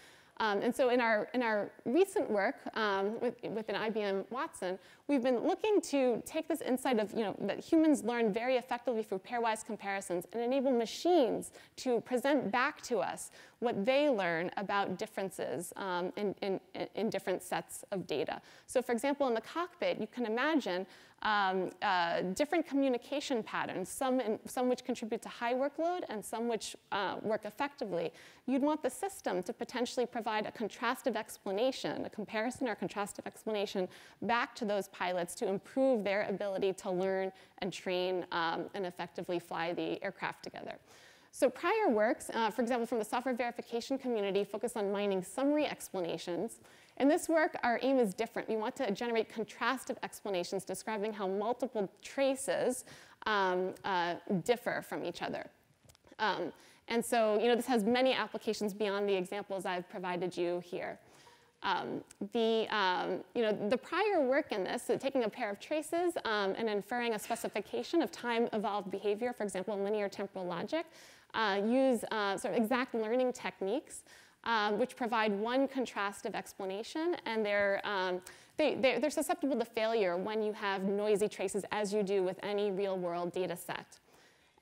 Um, and so in our, in our recent work um, with, within IBM Watson, we've been looking to take this insight of you know, that humans learn very effectively through pairwise comparisons and enable machines to present back to us what they learn about differences um, in, in, in different sets of data. So for example, in the cockpit, you can imagine um, uh, different communication patterns, some, in, some which contribute to high workload and some which uh, work effectively. You'd want the system to potentially provide a contrastive explanation, a comparison or contrastive explanation back to those pilots to improve their ability to learn and train um, and effectively fly the aircraft together. So prior works, uh, for example, from the software verification community, focus on mining summary explanations. In this work, our aim is different. We want to generate contrastive explanations describing how multiple traces um, uh, differ from each other. Um, and so, you know, this has many applications beyond the examples I've provided you here. Um, the, um, you know, the prior work in this, so taking a pair of traces um, and inferring a specification of time-evolved behavior, for example, linear temporal logic, uh, use uh, sort of exact learning techniques um, which provide one contrastive explanation, and they're, um, they, they're, they're, susceptible to failure when you have noisy traces, as you do with any real-world data set.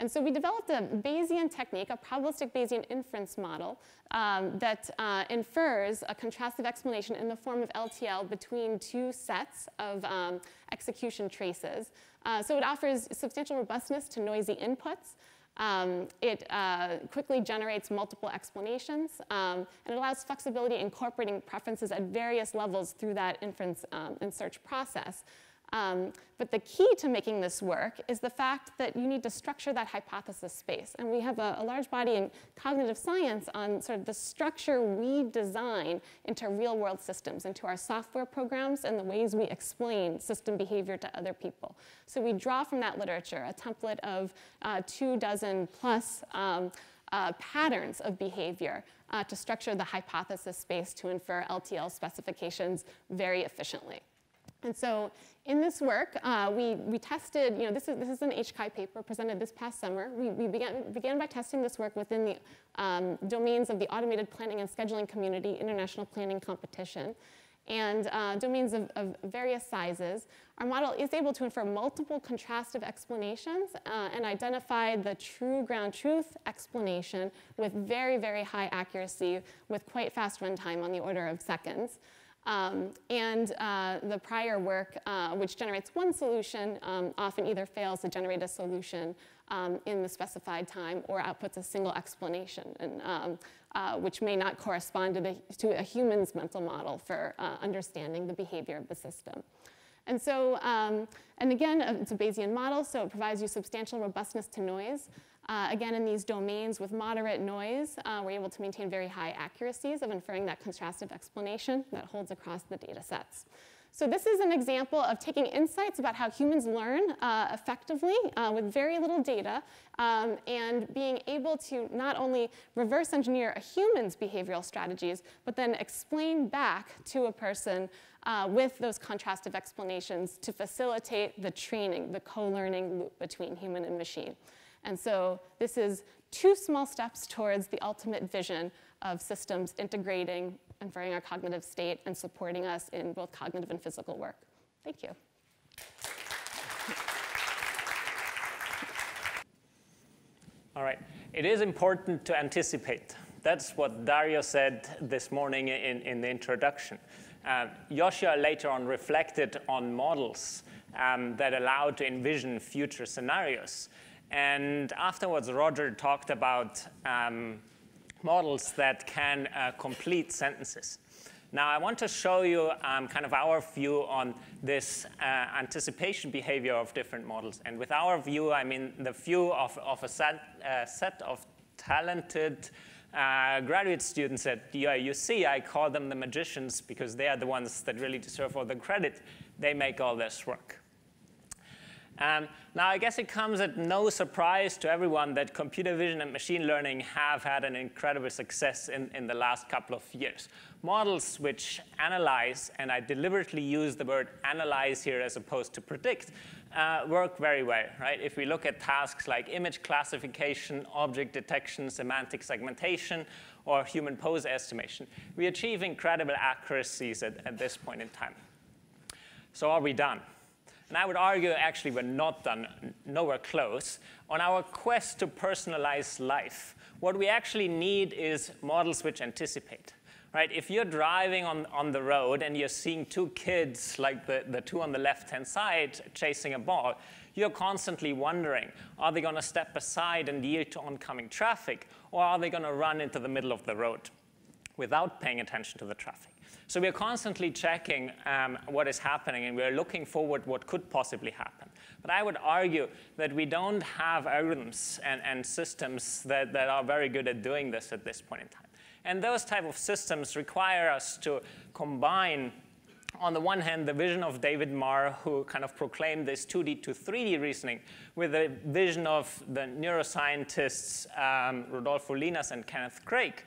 And so we developed a Bayesian technique, a probabilistic Bayesian inference model um, that uh, infers a contrastive explanation in the form of LTL between two sets of um, execution traces. Uh, so it offers substantial robustness to noisy inputs, um, it uh, quickly generates multiple explanations, um, and it allows flexibility incorporating preferences at various levels through that inference um, and search process. Um, but the key to making this work is the fact that you need to structure that hypothesis space. And we have a, a, large body in cognitive science on sort of the structure we design into real world systems, into our software programs and the ways we explain system behavior to other people. So we draw from that literature a template of uh, two dozen plus um, uh, patterns of behavior uh, to structure the hypothesis space to infer LTL specifications very efficiently. And so in this work, uh, we, we tested, you know, this is, this is an HCI paper presented this past summer. We, we began, began by testing this work within the um, domains of the automated planning and scheduling community international planning competition and uh, domains of, of, various sizes. Our model is able to infer multiple contrastive explanations uh, and identify the true ground truth explanation with very, very high accuracy with quite fast runtime on the order of seconds. Um, and uh, the prior work, uh, which generates one solution, um, often either fails to generate a solution um, in the specified time or outputs a single explanation, and, um, uh, which may not correspond to, the, to, a human's mental model for uh, understanding the behavior of the system. And so, um, and again, uh, it's a Bayesian model, so it provides you substantial robustness to noise. Uh, again, in these domains with moderate noise, uh, we're able to maintain very high accuracies of inferring that contrastive explanation that holds across the data sets. So this is an example of taking insights about how humans learn uh, effectively uh, with very little data um, and being able to not only reverse engineer a human's behavioral strategies, but then explain back to a person uh, with those contrastive explanations to facilitate the training, the co-learning loop between human and machine. And so this is two small steps towards the ultimate vision of systems integrating, inferring our cognitive state, and supporting us in both cognitive and physical work. Thank you.
All right. It is important to anticipate. That's what Dario said this morning in, in the introduction. Uh, later on reflected on models um, that allow to envision future scenarios. And afterwards, Roger talked about um, models that can uh, complete sentences. Now, I want to show you um, kind of our view on this uh, anticipation behavior of different models. And with our view, I mean the view of, of a set, uh, set of talented uh, graduate students at UIUC. I call them the magicians because they are the ones that really deserve all the credit. They make all this work. Um, now, I guess it comes at no surprise to everyone that computer vision and machine learning have had an incredible success in, in the last couple of years. Models which analyze, and I deliberately use the word analyze here as opposed to predict, uh, work very well, right? If we look at tasks like image classification, object detection, semantic segmentation, or human pose estimation, we achieve incredible accuracies at, at this point in time. So are we done? And I would argue actually we're not done, nowhere close. On our quest to personalize life, what we actually need is models which anticipate. Right? If you're driving on, on the road and you're seeing two kids, like the, the two on the left-hand side, chasing a ball, you're constantly wondering, are they going to step aside and yield to oncoming traffic, or are they going to run into the middle of the road without paying attention to the traffic? So we're constantly checking um, what is happening, and we're looking forward what could possibly happen. But I would argue that we don't have algorithms and, and systems that, that are very good at doing this at this point in time. And those type of systems require us to combine on the one hand, the vision of David Marr, who kind of proclaimed this 2D to 3D reasoning, with the vision of the neuroscientists um, Rodolfo Llinás and Kenneth Craik,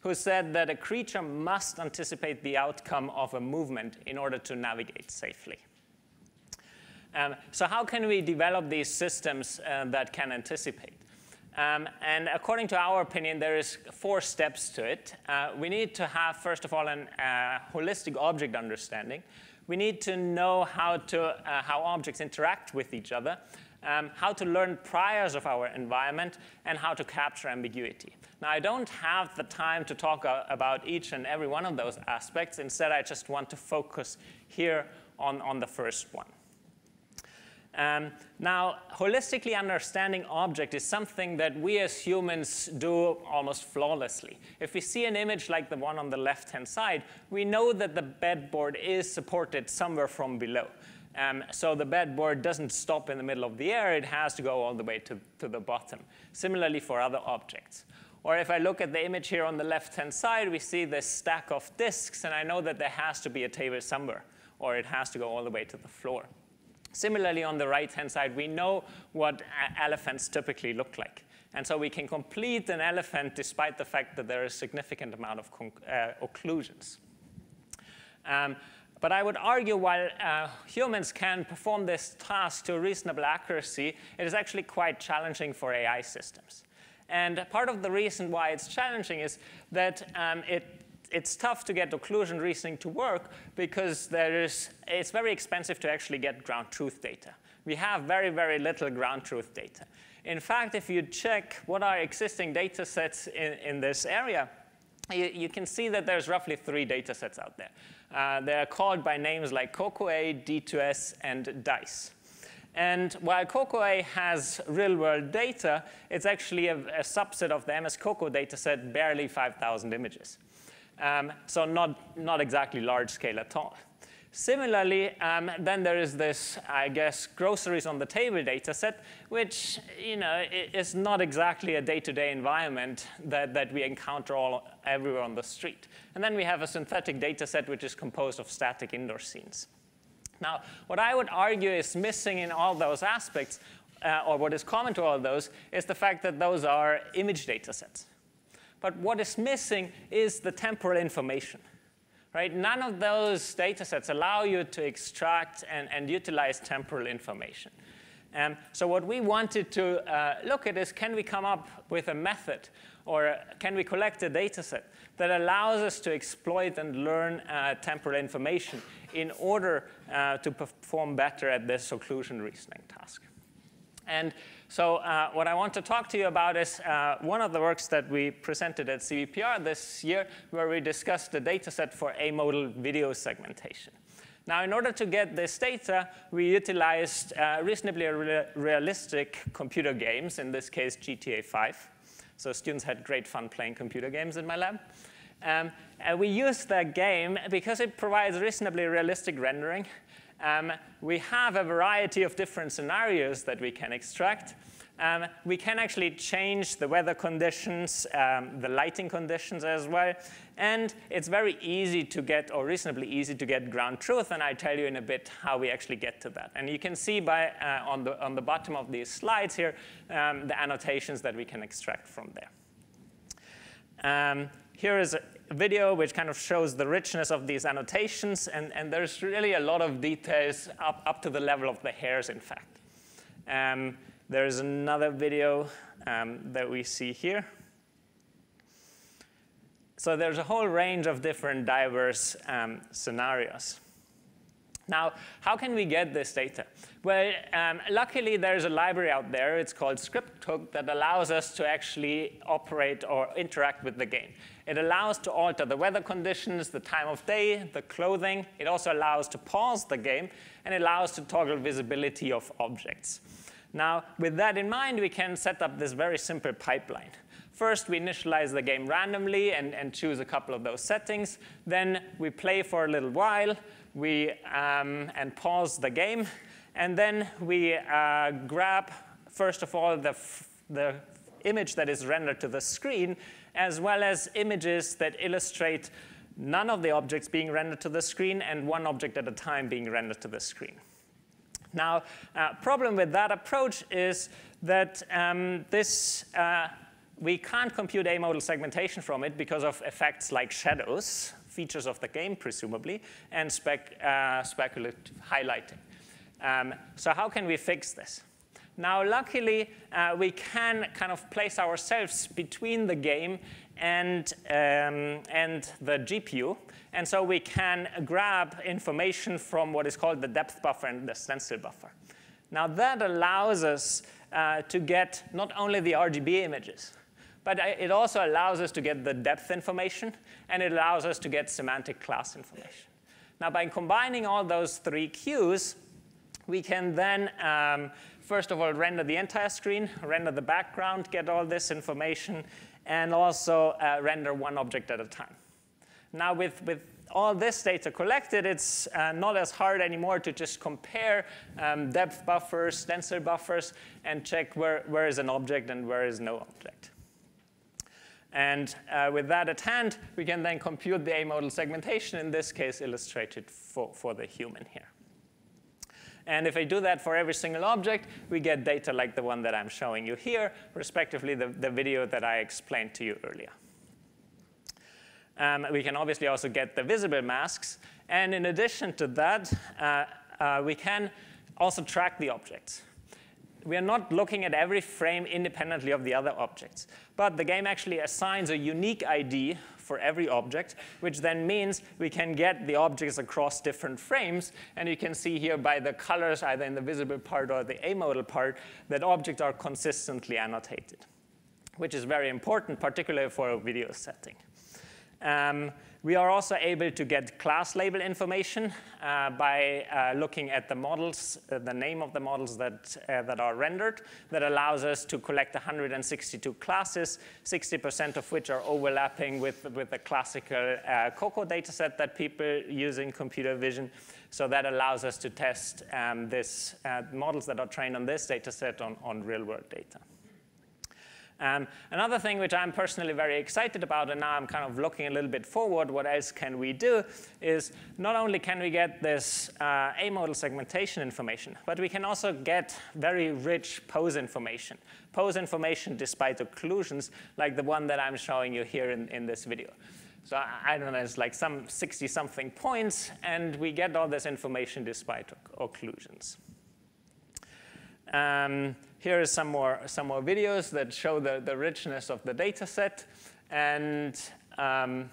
who said that a creature must anticipate the outcome of a movement in order to navigate safely. Um, so how can we develop these systems uh, that can anticipate? Um, and according to our opinion, there is four steps to it. Uh, we need to have, first of all, a uh, holistic object understanding. We need to know how, to, uh, how objects interact with each other, um, how to learn priors of our environment, and how to capture ambiguity. Now, I don't have the time to talk uh, about each and every one of those aspects. Instead, I just want to focus here on, on the first one. Um, now, holistically understanding object is something that we as humans do almost flawlessly. If we see an image like the one on the left-hand side, we know that the bedboard is supported somewhere from below. Um, so the bedboard doesn't stop in the middle of the air, it has to go all the way to, to the bottom. Similarly for other objects. Or if I look at the image here on the left-hand side, we see this stack of disks, and I know that there has to be a table somewhere, or it has to go all the way to the floor. Similarly, on the right-hand side, we know what elephants typically look like. And so we can complete an elephant despite the fact that there is a significant amount of uh, occlusions. Um, but I would argue while uh, humans can perform this task to reasonable accuracy, it is actually quite challenging for AI systems. And part of the reason why it's challenging is that um, it it's tough to get occlusion reasoning to work because there is, it's very expensive to actually get ground truth data. We have very, very little ground truth data. In fact, if you check what are existing data sets in, in this area, you, you, can see that there's roughly three data sets out there. Uh, they're called by names like COCOA, D2S, and DYCE. And while COCOA has real-world data, it's actually a, a, subset of the MS COCO dataset, barely 5,000 images. Um, so not, not exactly large scale at all. Similarly, um, then there is this, I guess, groceries on the table data set, which you know, is not exactly a day-to-day -day environment that, that we encounter all, everywhere on the street. And then we have a synthetic data set, which is composed of static indoor scenes. Now, what I would argue is missing in all those aspects, uh, or what is common to all those, is the fact that those are image data sets. But what is missing is the temporal information. Right? None of those data sets allow you to extract and, and utilize temporal information. Um, so what we wanted to uh, look at is can we come up with a method or can we collect a data set that allows us to exploit and learn uh, temporal information in order uh, to perform better at this occlusion reasoning task. And so uh, what I want to talk to you about is uh, one of the works that we presented at CVPR this year, where we discussed the data set for A-modal video segmentation. Now, in order to get this data, we utilized uh, reasonably re realistic computer games, in this case, GTA 5. So students had great fun playing computer games in my lab. Um, and we used that game because it provides reasonably realistic rendering um, we have a variety of different scenarios that we can extract. Um, we can actually change the weather conditions, um, the lighting conditions as well. And it's very easy to get, or reasonably easy to get ground truth, and I'll tell you in a bit how we actually get to that. And you can see by, uh, on, the, on the bottom of these slides here um, the annotations that we can extract from there. Um, here is video which kind of shows the richness of these annotations, and, and there's really a lot of details up, up to the level of the hairs, in fact. Um, there's another video um, that we see here. So there's a whole range of different diverse um, scenarios. Now, how can we get this data? Well, um, luckily there's a library out there, it's called ScriptHook, that allows us to actually operate or interact with the game. It allows to alter the weather conditions, the time of day, the clothing. It also allows to pause the game, and it allows to toggle visibility of objects. Now, with that in mind, we can set up this very simple pipeline. First, we initialize the game randomly and, and choose a couple of those settings. Then we play for a little while we, um, and pause the game. And then we uh, grab, first of all, the, the image that is rendered to the screen, as well as images that illustrate none of the objects being rendered to the screen and one object at a time being rendered to the screen. Now, uh, problem with that approach is that um, this uh, we can't compute A-modal segmentation from it because of effects like shadows, features of the game, presumably, and spec, uh, speculative highlighting. Um, so how can we fix this? Now, luckily, uh, we can kind of place ourselves between the game and, um, and the GPU. And so we can grab information from what is called the depth buffer and the stencil buffer. Now, that allows us uh, to get not only the RGB images, but it also allows us to get the depth information, and it allows us to get semantic class information. Now, by combining all those three cues, we can then, um, first of all, render the entire screen, render the background, get all this information, and also uh, render one object at a time. Now, with, with all this data collected, it's uh, not as hard anymore to just compare um, depth buffers, stencil buffers, and check where, where is an object and where is no object. And uh, with that at hand, we can then compute the A-modal segmentation, in this case illustrated for, for the human here. And if I do that for every single object, we get data like the one that I'm showing you here, respectively the, the video that I explained to you earlier. Um, we can obviously also get the visible masks. And in addition to that, uh, uh, we can also track the objects we are not looking at every frame independently of the other objects. But the game actually assigns a unique ID for every object, which then means we can get the objects across different frames. And you can see here by the colors, either in the visible part or the A-modal part, that objects are consistently annotated, which is very important, particularly for a video setting. Um, we are also able to get class label information uh, by uh, looking at the models, uh, the name of the models that, uh, that are rendered. That allows us to collect 162 classes, 60% of which are overlapping with, with the classical uh, COCO dataset that people use in computer vision. So that allows us to test um, this uh, models that are trained on this dataset on, on real-world data. Um, another thing which I'm personally very excited about, and now I'm kind of looking a little bit forward, what else can we do, is not only can we get this uh, A-modal segmentation information, but we can also get very rich pose information. Pose information despite occlusions, like the one that I'm showing you here in, in this video. So I, I don't know, it's like some 60-something points, and we get all this information despite occlusions. Um, here is some more, some more videos that show the, the richness of the data set. And um,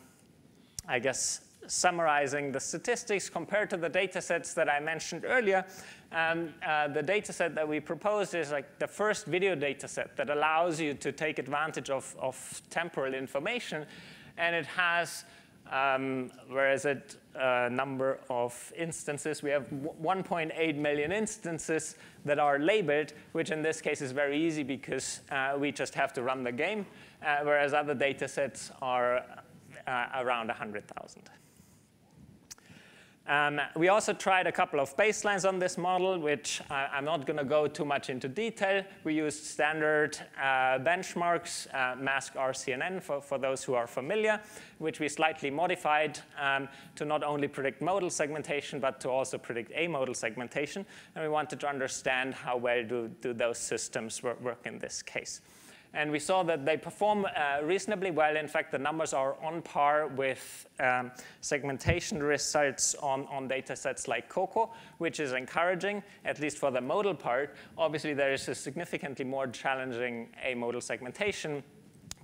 I guess summarizing the statistics compared to the data sets that I mentioned earlier, um, uh, the data set that we proposed is like the first video data set that allows you to take advantage of, of temporal information. And it has um, whereas at a uh, number of instances, we have 1.8 million instances that are labeled, which in this case is very easy because uh, we just have to run the game, uh, whereas other data sets are uh, around 100,000. Um, we also tried a couple of baselines on this model, which I, am not going to go too much into detail. We used standard uh, benchmarks, uh, mask RCNN for, for those who are familiar, which we slightly modified um, to not only predict modal segmentation, but to also predict A-modal segmentation. And we wanted to understand how well do, do those systems work, work in this case. And we saw that they perform uh, reasonably well. In fact, the numbers are on par with um, segmentation results on, on data sets like COCO, which is encouraging, at least for the modal part. Obviously, there is a significantly more challenging A-modal segmentation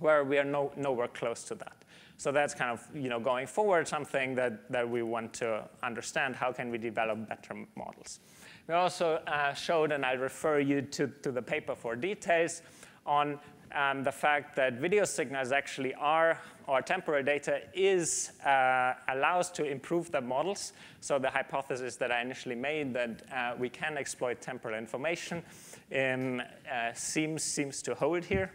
where we are no, nowhere close to that. So that's kind of, you know, going forward, something that, that we want to understand. How can we develop better models? We also uh, showed, and I'll refer you to, to the paper for details, on um, the fact that video signals actually are, or temporal data is, uh, allows to improve the models. So the hypothesis that I initially made that uh, we can exploit temporal information uh, seems, seems to hold here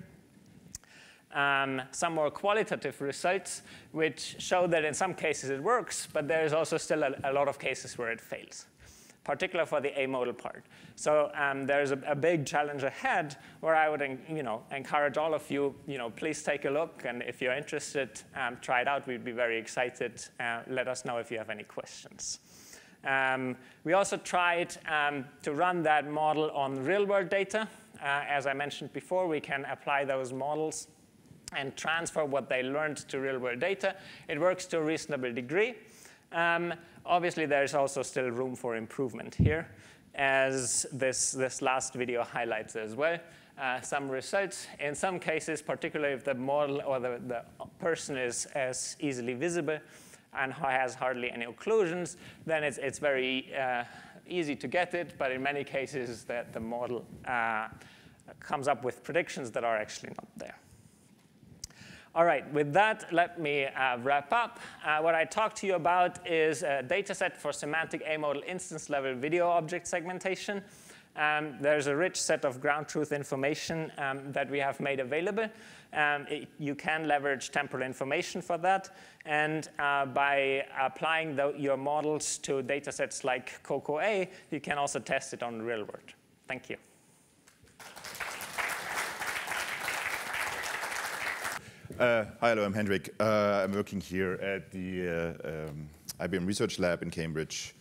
um, some more qualitative results, which show that in some cases it works, but there is also still a, a lot of cases where it fails, particularly for the A-modal part. So um, there's a, a, big challenge ahead where I would you know, encourage all of you, you know, please take a look, and if you're interested, um, try it out. We'd be very excited. Uh, let us know if you have any questions. Um, we also tried um, to run that model on real-world data. Uh, as I mentioned before, we can apply those models and transfer what they learned to real-world data. It works to a reasonable degree. Um, obviously, there's also still room for improvement here, as this, this last video highlights as well. Uh, some results. In some cases, particularly if the model or the, the person is as easily visible and has hardly any occlusions, then it's, it's very uh, easy to get it. But in many cases, that the model uh, comes up with predictions that are actually not there. All right, with that, let me uh, wrap up. Uh, what I talked to you about is a dataset for semantic A-modal instance level video object segmentation. Um, there's a rich set of ground truth information um, that we have made available. Um, it, you can leverage temporal information for that. And uh, by applying the, your models to datasets like COCO-A, you can also test it on real world. Thank you.
Uh, hi, hello, I'm Hendrik. Uh, I'm working here at the uh, um, IBM Research Lab in Cambridge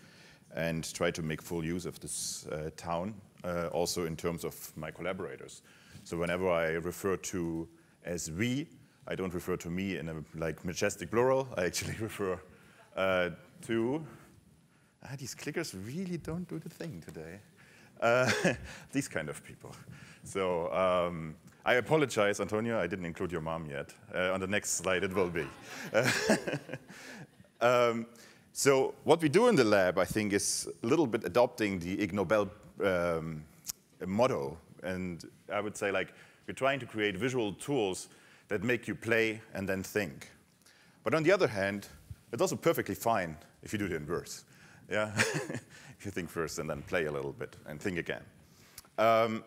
and try to make full use of this uh, town, uh, also in terms of my collaborators. So whenever I refer to as we, I don't refer to me in a like majestic plural. I actually refer uh, to, ah, these clickers really don't do the thing today. these kind of people. So um, I apologize, Antonio, I didn't include your mom yet. Uh, on the next slide, it will be. um, so what we do in the lab, I think, is a little bit adopting the Ig Nobel um, motto. And I would say, like, we're trying to create visual tools that make you play and then think. But on the other hand, it's also perfectly fine if you do the inverse. Yeah? if you think first and then play a little bit and think again. Um,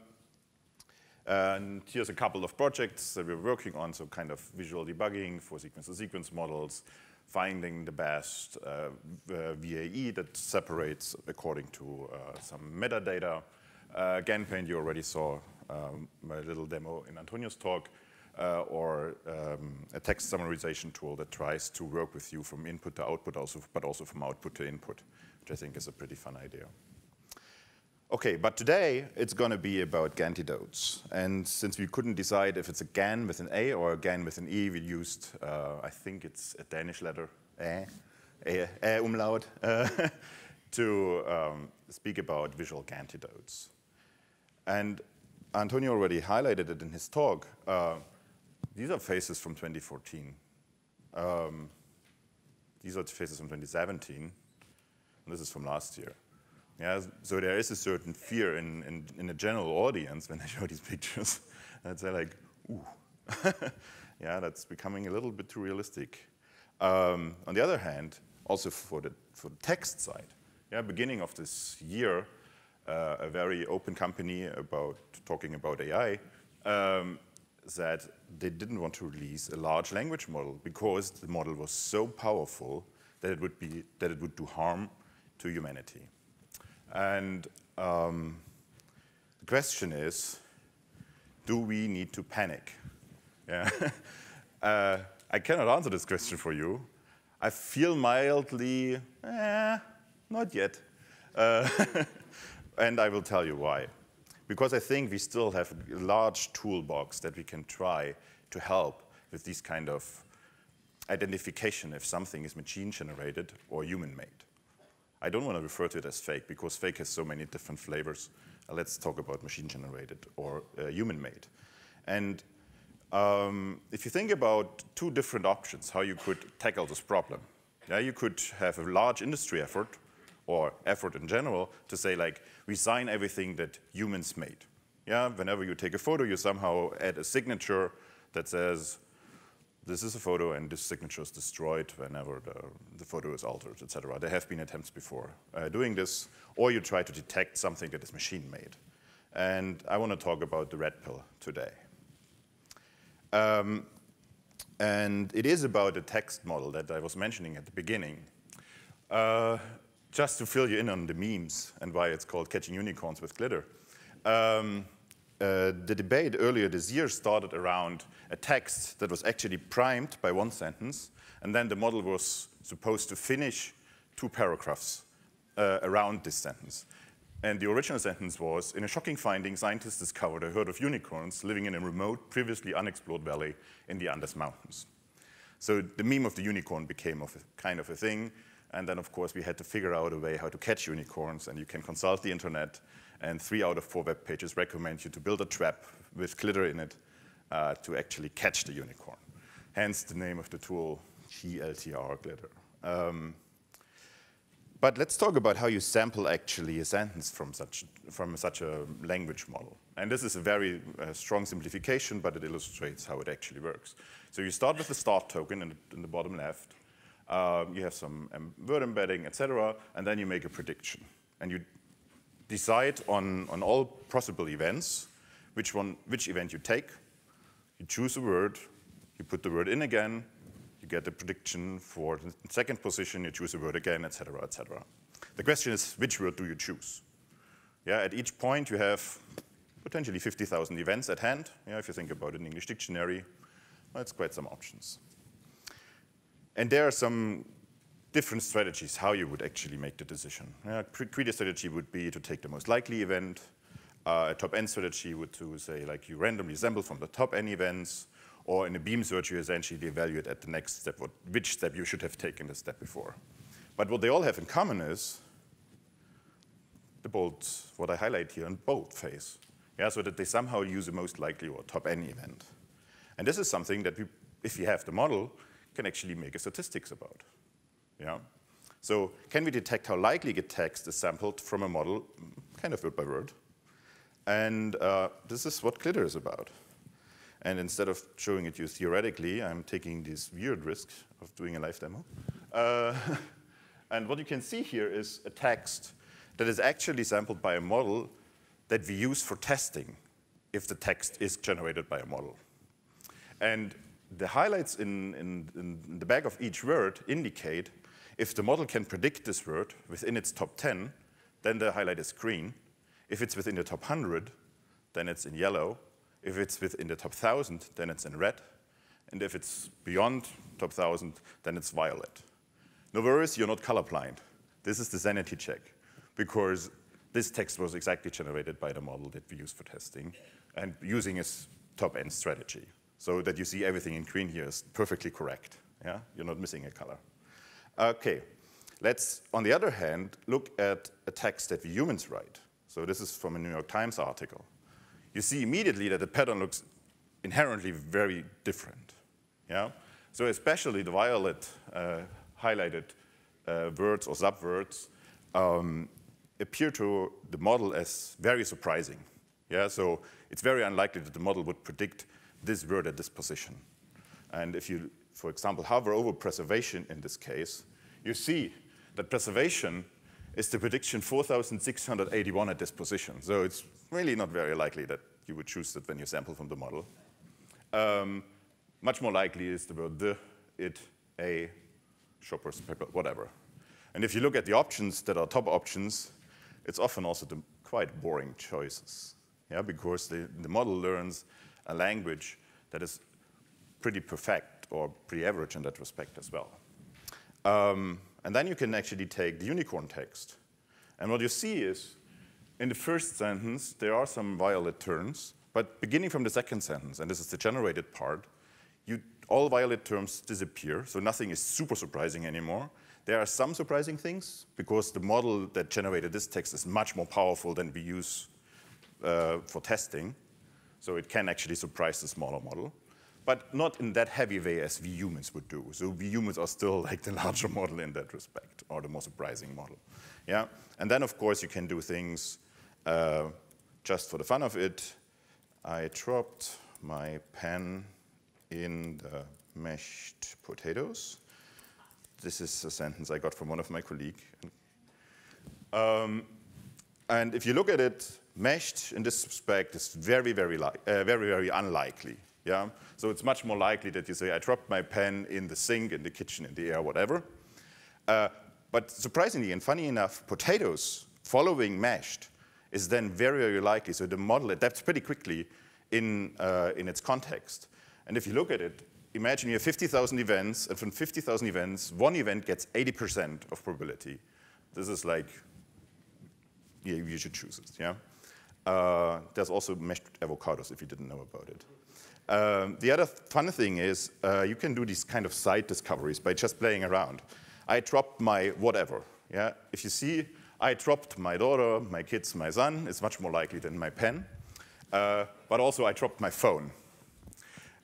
and here's a couple of projects that we're working on, so kind of visual debugging for sequence-to-sequence -sequence models, finding the best uh, uh VAE that separates according to uh, some metadata. Uh, GANPaint, you already saw um, my little demo in Antonio's talk, uh, or um, a text summarization tool that tries to work with you from input to output, also, but also from output to input, which I think is a pretty fun idea. Okay, but today it's going to be about Gantidotes. And since we couldn't decide if it's a GAN with an A or a GAN with an E, we used, uh, I think it's a Danish letter, eh, eh umlaut, uh, to um, speak about visual Gantidotes. And Antonio already highlighted it in his talk. Uh, these are faces from 2014. Um, these are faces from 2017. And this is from last year. Yeah, so there is a certain fear in, in, in a general audience when I show these pictures. and say like, ooh, yeah, that's becoming a little bit too realistic. Um, on the other hand, also for the, for the text side, yeah, beginning of this year, uh, a very open company about talking about AI um, said they didn't want to release a large language model because the model was so powerful that it would, be, that it would do harm to humanity. And um, the question is, do we need to panic? Yeah. uh, I cannot answer this question for you. I feel mildly, eh, not yet. Uh, and I will tell you why. Because I think we still have a large toolbox that we can try to help with this kind of identification if something is machine generated or human made. I don't want to refer to it as fake because fake has so many different flavors. Uh, let's talk about machine generated or uh, human made. And Um, if you think about two different options, how you could tackle this problem, yeah, you could have a large industry effort or effort in general to say like, we sign everything that humans made. Yeah, whenever you take a photo, you somehow add a signature that says, this is a photo and this signature is destroyed whenever the, the photo is altered, etc. There have been attempts before uh, doing this, or you try to detect something that is machine made. And I want to talk about the red pill today. Um, and it is about the text model that I was mentioning at the beginning. Uh, just to fill you in on the memes and why it's called Catching Unicorns with Glitter. Um, uh, the debate earlier this year started around a text that was actually primed by one sentence, and then the model was supposed to finish two paragraphs uh, around this sentence. And the original sentence was, in a shocking finding, scientists discovered a herd of unicorns living in a remote, previously unexplored valley in the Andes Mountains. So the meme of the unicorn became of kind of a thing, and then, of course, we had to figure out a way how to catch unicorns, and you can consult the internet, and three out of four web pages recommend you to build a trap with glitter in it uh, to actually catch the unicorn. Hence the name of the tool, GLTR glitter. Um, but let's talk about how you sample actually a sentence from such, from such a language model. And this is a very uh, strong simplification, but it illustrates how it actually works. So you start with the start token in the, in the bottom left. Uh, you have some um, word embedding, etc., and then you make a prediction. And you decide on, on all possible events, which, one, which event you take. You choose a word, you put the word in again, you get the prediction for the second position, you choose a word again, etc., etc. The question is, which word do you choose? Yeah, at each point you have potentially 50,000 events at hand. Yeah, if you think about an English dictionary, it's quite some options. And there are some different strategies how you would actually make the decision. Yeah, greedy strategy would be to take the most likely event. Uh, a top-n strategy would to say, like, you randomly sample from the top-n events, or in a beam search, you essentially evaluate at the next step what, which step you should have taken the step before. But what they all have in common is the bold, what I highlight here in bold phase. Yeah, so that they somehow use the most likely or top-n event. And this is something that we, if you have the model, can actually make a statistics about. Yeah? So can we detect how likely a text is sampled from a model, kind of word by word? And uh, this is what Glitter is about. And instead of showing it to you theoretically, I'm taking this weird risk of doing a live demo. Uh, and what you can see here is a text that is actually sampled by a model that we use for testing if the text is generated by a model. And the highlights in, in, in the back of each word indicate if the model can predict this word within its top 10, then the highlight is green. If it's within the top 100, then it's in yellow. If it's within the top 1,000, then it's in red. And if it's beyond top 1,000, then it's violet. No worries, you're not colorblind. This is the sanity check, because this text was exactly generated by the model that we use for testing and using its top-n strategy. So that you see everything in green here is perfectly correct. Yeah? You're not missing a color. Okay, let's, on the other hand, look at a text that we humans write. So this is from a New York Times article. You see immediately that the pattern looks inherently very different. Yeah? So especially the violet uh, highlighted uh, words or subwords um, appear to the model as very surprising. Yeah? So it's very unlikely that the model would predict this word at this position. And if you, for example, hover over preservation in this case, you see that preservation is the prediction 4,681 at this position. So it's really not very likely that you would choose that when you sample from the model. Um, much more likely is the word the, it, a, shoppers, paper, whatever. And if you look at the options that are top options, it's often also the quite boring choices. Yeah, because the, the model learns a language that is pretty perfect or pretty average in that respect as well. Um, and then you can actually take the unicorn text. And what you see is, in the first sentence, there are some violet terms, but beginning from the second sentence, and this is the generated part, you, all violet terms disappear, so nothing is super surprising anymore. There are some surprising things, because the model that generated this text is much more powerful than we use uh, for testing, so it can actually surprise the smaller model. But not in that heavy way as we humans would do. So we humans are still like the larger model in that respect, or the more surprising model. Yeah, and then of course you can do things uh, just for the fun of it. I dropped my pen in the mashed potatoes. This is a sentence I got from one of my colleagues. Um, and if you look at it, meshed in this respect is very, very, uh, very, very unlikely. Yeah? So it's much more likely that you say, I dropped my pen in the sink, in the kitchen, in the air, whatever. Uh, but surprisingly and funny enough, potatoes following mashed is then very, very likely. So the model adapts pretty quickly in, uh, in its context. And if you look at it, imagine you have 50,000 events, and from 50,000 events, one event gets 80% of probability. This is like, yeah, you should choose it, yeah? Uh, there's also mashed avocados if you didn't know about it. Um, the other fun thing is uh, you can do these kind of side discoveries by just playing around. I dropped my whatever. Yeah? If you see, I dropped my daughter, my kids, my son, it's much more likely than my pen. Uh, but also I dropped my phone.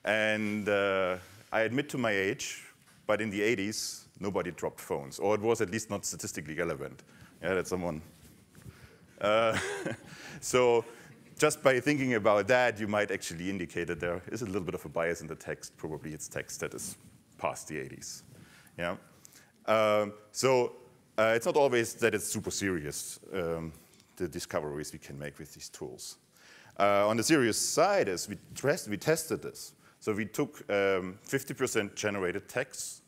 And uh, I admit to my age, but in the 80s, nobody dropped phones, or it was at least not statistically relevant. Yeah, that's someone. Uh, so just by thinking about that, you might actually indicate that there is a little bit of a bias in the text. Probably it's text that is past the 80s. Yeah. Um, so uh, it's not always that it's super serious, um, the discoveries we can make with these tools. Uh, on the serious side is we, we tested this. So we took 50% um, generated text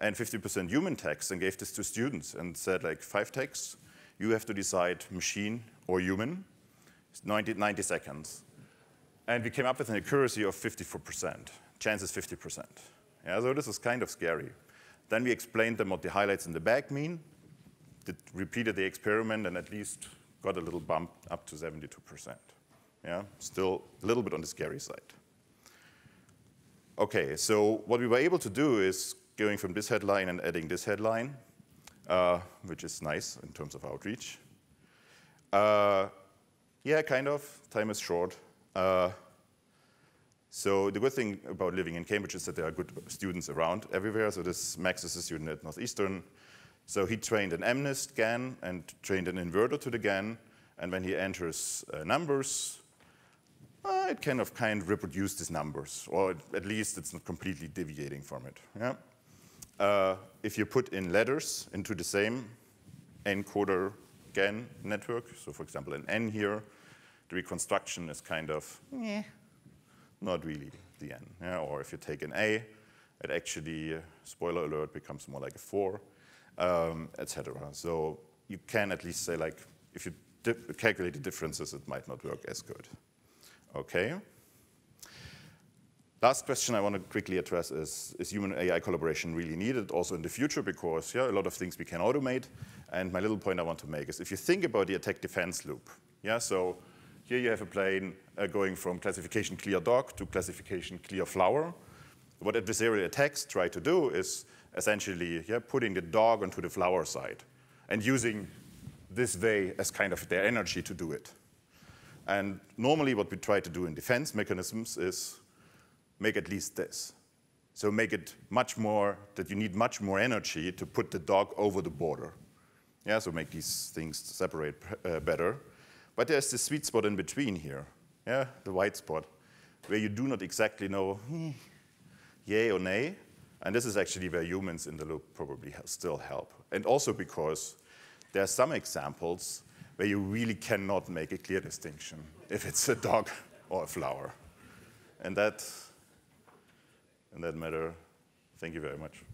and 50% human text and gave this to students and said like five texts, you have to decide machine or human 90, 90 seconds. And we came up with an accuracy of 54%. Chance is 50%. Yeah, so this is kind of scary. Then we explained them what the highlights in the bag mean, did, repeated the experiment, and at least got a little bump up to 72%. Yeah, still a little bit on the scary side. Okay, so what we were able to do is going from this headline and adding this headline, uh, which is nice in terms of outreach. Uh, yeah, kind of. Time is short. Uh, so the good thing about living in Cambridge is that there are good students around everywhere. So this Max is a student at Northeastern. So he trained an MNIST GAN and trained an inverter to the GAN. And when he enters uh, numbers, uh, it kind of kind of reproduce these numbers, or at least it's not completely deviating from it. Yeah? Uh, if you put in letters into the same encoder GAN network. So for example, an N here, the reconstruction is kind of eh, not really the N. Yeah? Or if you take an A, it actually, uh, spoiler alert, becomes more like a 4, um, etc. So you can at least say, like, if you calculate the differences, it might not work as good. Okay. Last question I want to quickly address is, is human AI collaboration really needed also in the future? Because yeah, a lot of things we can automate. And my little point I want to make is if you think about the attack defense loop, yeah, so here you have a plane uh, going from classification clear dog to classification clear flower. What adversarial attacks try to do is essentially yeah, putting the dog onto the flower side and using this way as kind of their energy to do it. And normally what we try to do in defense mechanisms is make at least this. So make it much more, that you need much more energy to put the dog over the border. Yeah, so make these things separate uh, better. But there's this sweet spot in between here, yeah, the white spot, where you do not exactly know hmm, yay or nay. And this is actually where humans in the loop probably still help. And also because there are some examples where you really cannot make a clear distinction if it's a dog or a flower. And that in that matter. Thank you very much.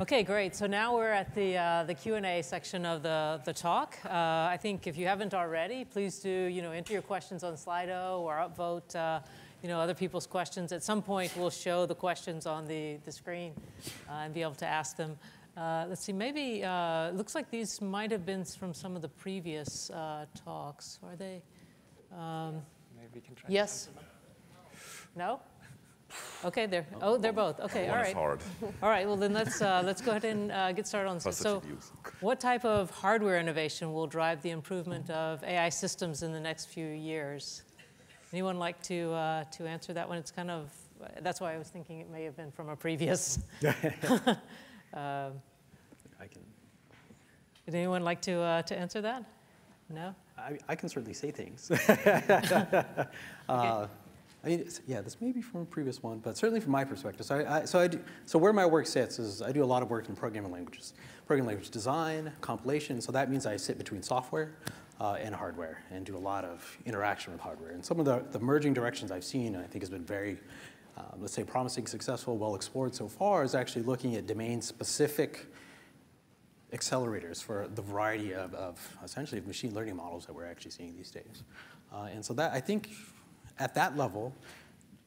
Okay, great. So now we're at the, uh, the Q&A section of the, the talk. Uh, I think if you haven't already, please do you know, enter your questions on Slido or upvote uh, you know, other people's questions. At some point, we'll show the questions on the, the screen uh, and be able to ask them. Uh, let's see, maybe, uh, looks like these might have been from some of the previous talks. Are they? Um,
we can try.
Yes. No. Okay, they're oh they're both okay.
All
right.
Hard.
All right. Well then let's uh, let's go ahead and uh, get started on this. So, what type of hardware innovation will drive the improvement of AI systems in the next few years? Anyone like to, uh, to answer that one? It's kind of, that's why I was thinking it may have been from a previous. um,
I can,
would anyone like to, uh, to answer that? No?
I, I can certainly say things. uh, I mean, yeah, this may be from a previous one, but certainly from my perspective. So, I, I, so, I do, so where my work sits is I do a lot of work in programming languages, programming language design, compilation. So that means I sit between software uh, and hardware and do a lot of interaction with hardware. And some of the, the merging directions I've seen, I think, has been very, uh, let's say, promising, successful, well explored so far, is actually looking at domain-specific accelerators for the variety of, essentially of, essentially machine learning models that we're actually seeing these days. Uh, and so that I think at that level,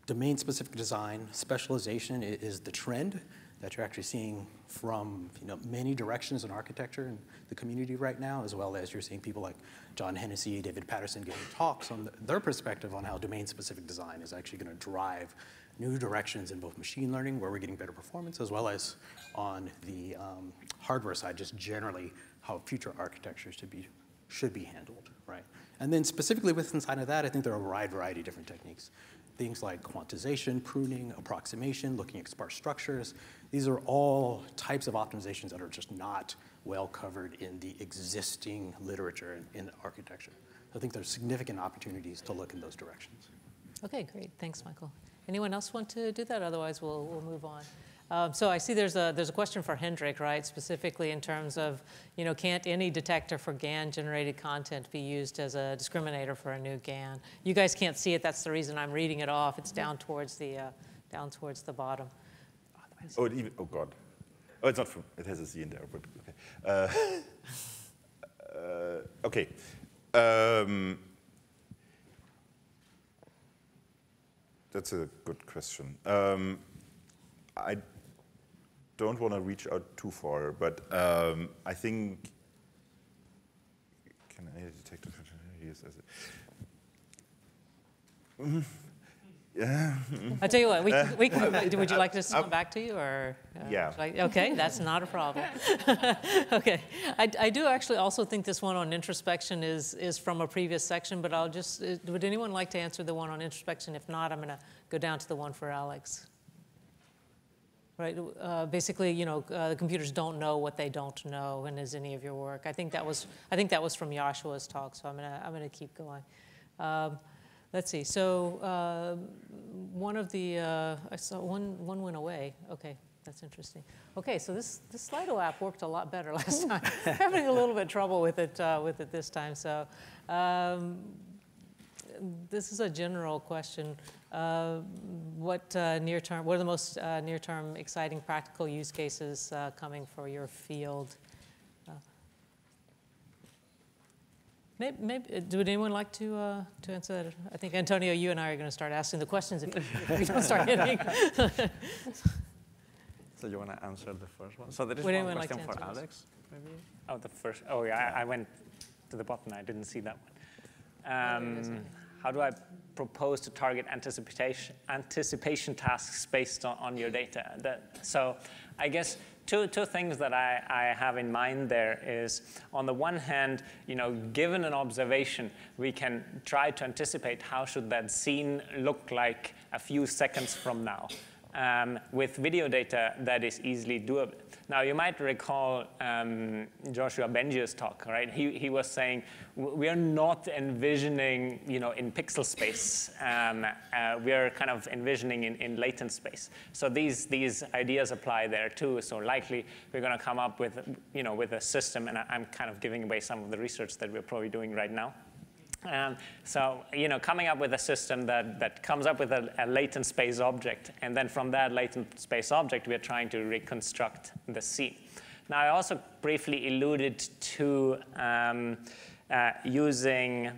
domain-specific design, specialization is the trend that you're actually seeing from you know, many directions in architecture and the community right now, as well as you're seeing people like John Hennessy, David Patterson giving talks on the, their perspective on how domain-specific design is actually going to drive new directions in both machine learning, where we're getting better performance, as well as on the um, hardware side, just generally how future architectures should be, should be handled, right? And then specifically with inside of that, I think there are a wide variety of different techniques. Things like quantization, pruning, approximation, looking at sparse structures. These are all types of optimizations that are just not well covered in the existing literature in, in architecture. I think there's significant opportunities to look in those directions.
Okay, great. Thanks, Michael. Anyone else want to do that? Otherwise, we'll, we'll move on. Um, so I see there's a, there's a question for Hendrik, right? Specifically in terms of, you know, can't any detector for GAN-generated content be used as a discriminator for a new GAN? You guys can't see it. That's the reason I'm reading it off. It's down towards the, uh, down towards the bottom.
Oh, it even, oh God. Oh, it's not from, it has a Z in there, but okay. Uh, uh, okay. Um, that's a good question. Um, I don't want to reach out too far, but um, I think can I detect yes, as
a, yeah. I'll tell you what, we, we can, would you like us to come back to you or?
Uh, yeah.
I, okay, that's not a problem. okay, I, I do actually also think this one on introspection is, is from a previous section, but I'll just, uh, would anyone like to answer the one on introspection? If not, I'm gonna go down to the one for Alex right? Uh, basically, you know, uh, the computers don't know what they don't know, and is any of your work. I think that was I think that was from Yoshua's talk, so I'm gonna I'm gonna keep going. Um, let's see. So uh, one of the uh, I saw one one went away. Okay. That's interesting. Okay, so this, this Slido app worked a lot better last time. having a little bit trouble with it uh, with it this time. So um, this is a general question. Uh, what uh, near term, what are the most uh, near term exciting practical use cases uh, coming for your field? Maybe, maybe, would anyone like to, uh, to answer that? I think, Antonio, you and I are going to start asking the questions if, if we don't start hitting.
so you want to answer the first one? So there is
would
one question
like
for Alex, maybe?
Oh, the first, oh yeah, I, I, went to the bottom, I didn't see that one. Um, how do I propose to target anticipation, anticipation tasks based on, on your data? That, so I guess two, two things that I, I have in mind there is, on the one hand, you know, given an observation, we can try to anticipate how should that scene look like a few seconds from now. Um, with video data, that is easily doable. Now, you might recall um, Yoshua Bengio's talk, right? He, he was saying, we are not envisioning, you know, in pixel space. Um, uh, we are kind of envisioning in, in latent space. So these, these ideas apply there too. So likely we're going to come up with, you know, with a system, and I'm kind of giving away some of the research that we're probably doing right now. Um, so, you know, coming up with a system that, that comes up with a, a, latent space object, and then from that latent space object, we're trying to reconstruct the scene. Now, I also briefly alluded to um, uh, using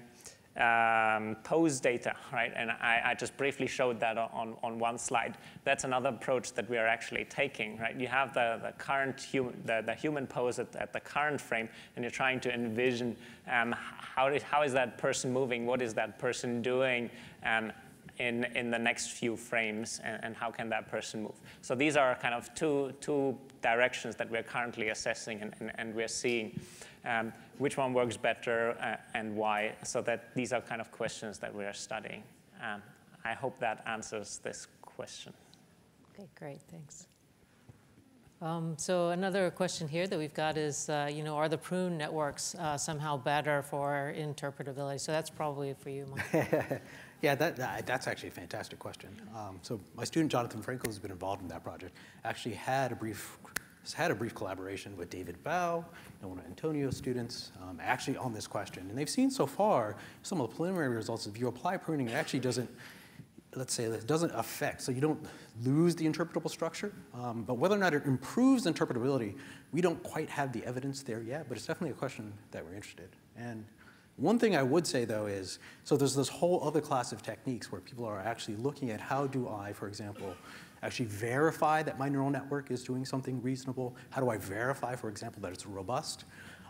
um, pose data, right? And I, I, just briefly showed that on, on one slide. That's another approach that we are actually taking, right? You have the, the current human, the, the human pose at, at the current frame, and you're trying to envision um, how, did, how is that person moving? What is that person doing? Um, in, in the next few frames and, and, how can that person move. So these are kind of two, two directions that we're currently assessing and, and, and we're seeing um, which one works better uh, and why, so that these are kind of questions that we are studying. Um, I hope that answers this question.
Okay, great, thanks. Um, so another question here that we've got is, uh, you know, are the prune networks uh, somehow better for interpretability? So that's probably for you, Mike.
yeah, that, that, that's actually a fantastic question. Um, so my student Jonathan Frankle who's been involved in that project. Actually had a brief had a brief collaboration with David Bau and one of Antonio's students um, actually on this question. And they've seen so far some of the preliminary results. If you apply pruning, it actually doesn't let's say, it doesn't affect, so you don't lose the interpretable structure. Um, but whether or not it improves interpretability, we don't quite have the evidence there yet, but it's definitely a question that we're interested. And one thing I would say though is, so there's this whole other class of techniques where people are actually looking at how do I, for example, actually verify that my neural network is doing something reasonable? How do I verify, for example, that it's robust?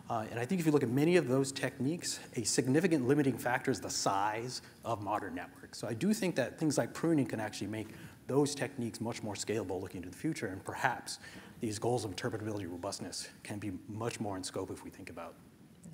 Uh, and I think if you look at many of those techniques, a significant limiting factor is the size of modern networks. So I do think that things like pruning can actually make those techniques much more scalable looking into the future, and perhaps these goals of interpretability robustness can be much more in scope if we think about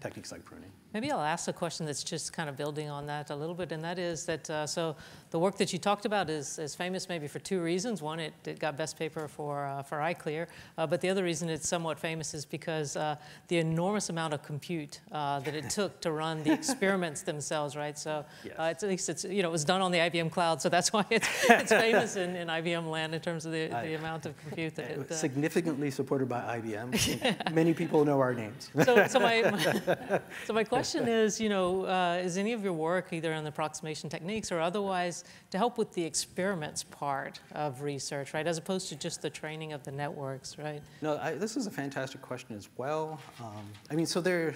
techniques like pruning.
Maybe I'll ask a question that's just kind of building on that a little bit, and that is that, uh, so the work that you talked about is, is famous maybe for two reasons. One, it, it got best paper for, uh, for ICLR, uh, but the other reason it's somewhat famous is because uh, the enormous amount of compute uh, that it took to run the experiments themselves, right? So
yes.
Uh, it's, at least it's, you know, it was done on the IBM cloud, so that's why it's, it's famous in, in IBM land in terms of the, the amount of compute that it...
Significantly supported by IBM. yeah. Many people know our names.
so, so, my, my, so my question is, you know, is any of your work either on the approximation techniques or otherwise to help with the experiments part of research, right? As opposed to just the training of the networks, right?
No, I, this is a fantastic question as well. Um, I mean, so there,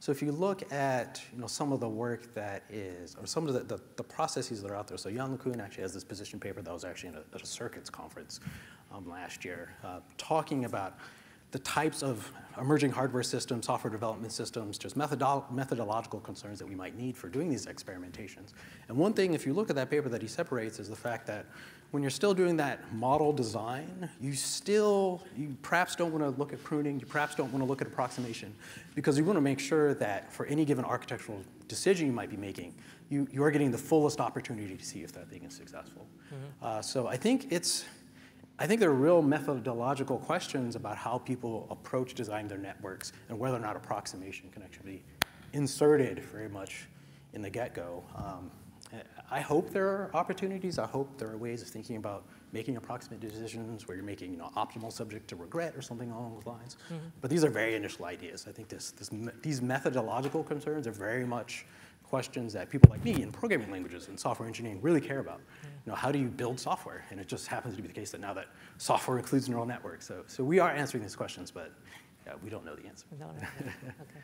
so if you look at you know some of the work that is, or some of the, the, the processes that are out there. So Yann LeCun actually has this position paper that was actually a, at a circuits conference um, last year, uh, talking about the types of emerging hardware systems, software development systems, just methodolo methodological concerns that we might need for doing these experimentations. And one thing, if you look at that paper that he separates, is the fact that when you're still doing that model design, you still, you perhaps don't want to look at pruning, you perhaps don't want to look at approximation, because you want to make sure that for any given architectural decision you might be making, you, you are getting the fullest opportunity to see if that thing is successful. Mm -hmm. uh, so I think it's, I think there are real methodological questions about how people approach designing their networks and whether or not approximation can actually be inserted very much in the get-go. Um, I hope there are opportunities. I hope there are ways of thinking about making approximate decisions where you're making you know, optimal subject to regret or something along those lines. Mm -hmm. But these are very initial ideas. I think this, this, these methodological concerns are very much questions that people like me in programming languages and software engineering really care about. You know, how do you build software? And it just happens to be the case that now that software includes neural networks. So, so we are answering these questions, but yeah, we don't know the answer.
okay.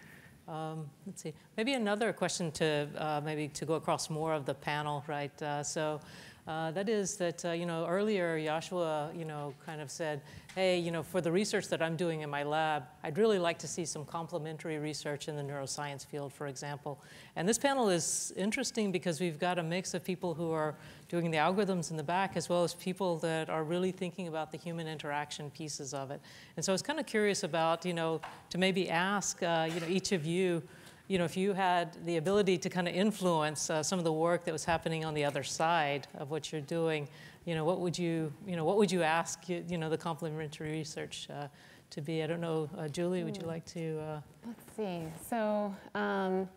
Um, let's see. Maybe another question to uh, maybe to go across more of the panel, right? Uh, so uh, that is that, uh, you know, earlier Yoshua, you know, kind of said, hey, you know, for the research that I'm doing in my lab, I'd really like to see some complementary research in the neuroscience field, for example. And this panel is interesting because we've got a mix of people who are doing the algorithms in the back as well as people that are really thinking about the human interaction pieces of it. And so I was kind of curious about, you know, to maybe ask, uh, you know, each of you, you know, if you had the ability to kind of influence uh, some of the work that was happening on the other side of what you're doing, you know, what would you, you know, what would you ask, you, you know, the complementary research uh, to be? I don't know, uh, Julie, would you hmm. like to? Uh,
Let's see. So. Um,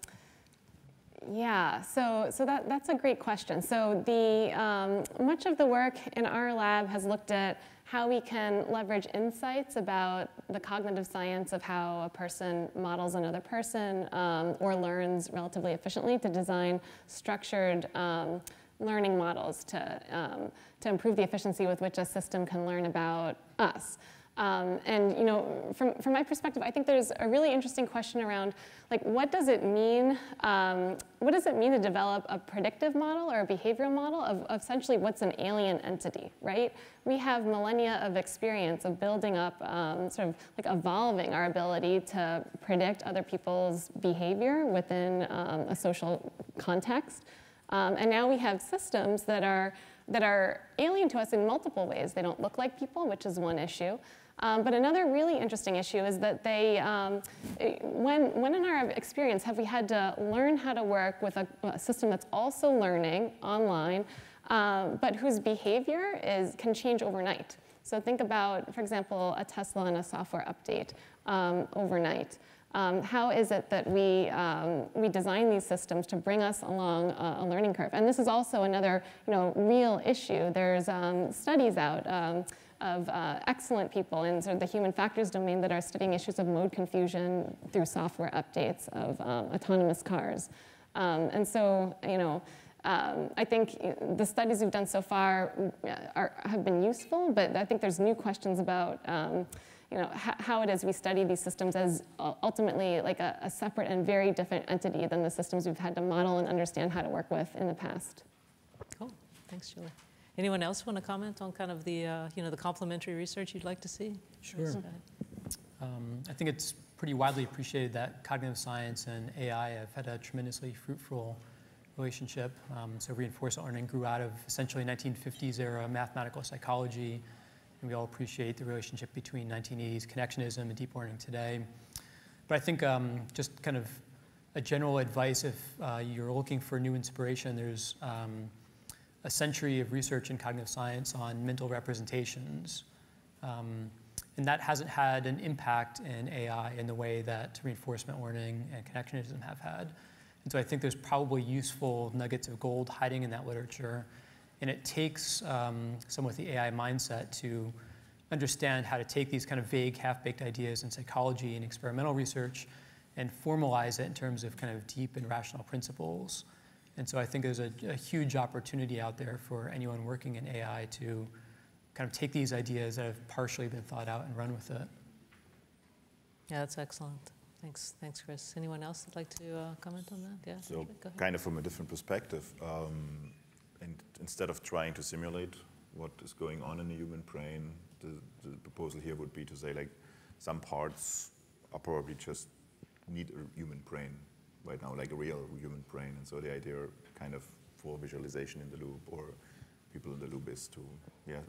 yeah, so, so that, that's a great question. So the, um, much of the work in our lab has looked at how we can leverage insights about the cognitive science of how a person models another person um, or learns relatively efficiently to design structured um, learning models to, um, to improve the efficiency with which a system can learn about us. Um, and you know, from, from my perspective, I think there's a really interesting question around like what does it mean? Um, what does it mean to develop a predictive model or a behavioral model of, of, essentially what's an alien entity, right? We have millennia of experience of building up, um, sort of like evolving our ability to predict other people's behavior within um, a social context. Um, and now we have systems that are that are alien to us in multiple ways. They don't look like people, which is one issue. Um, but another really interesting issue is that they, um, when, when in our experience have we had to learn how to work with a, a system that's also learning online, um, but whose behavior is, can change overnight. So think about, for example, a Tesla and a software update um, overnight. Um, how is it that we, um, we design these systems to bring us along a, a, learning curve? And this is also another you know, real issue. There's um, studies out um, of uh, excellent people in sort of the human factors domain that are studying issues of mode confusion through software updates of um, autonomous cars. Um, and so, you know, um, I think the studies we've done so far uh, are, have been useful, but I think there's new questions about um, you know, how it is we study these systems as ultimately like a, a, separate and very different entity than the systems we've had to model and understand how to work with in the past.
Cool. Thanks, Julie. Anyone else want to comment on kind of the, uh, you know, the complementary research you'd like to see?
Sure. Um, I think it's pretty widely appreciated that cognitive science and AI have had a tremendously fruitful relationship. Um, so reinforcement learning grew out of essentially 1950s era mathematical psychology, and we all appreciate the relationship between 1980s connectionism and deep learning today. But I think um, just kind of a general advice if uh, you're looking for new inspiration, there's um, a century of research in cognitive science on mental representations. Um, and that hasn't had an impact in AI in the way that reinforcement learning and connectionism have had. And so I think there's probably useful nuggets of gold hiding in that literature. And it takes um, some of the AI mindset to understand how to take these kind of vague, half-baked ideas in psychology and experimental research and formalize it in terms of kind of deep and rational principles. And so I think there's a, a, huge opportunity out there for anyone working in AI to kind of take these ideas that have partially been thought out and run with it.
Yeah, that's excellent. Thanks, thanks, Chris. Anyone else would like to uh, comment on that? Yeah.
So, kind of from a different perspective, um, and instead of trying to simulate what is going on in the human brain, the, the proposal here would be to say like some parts are probably just need a human brain right now, like a real human brain. And so the idea kind of for visualization in the loop or people in the loop is to, yeah,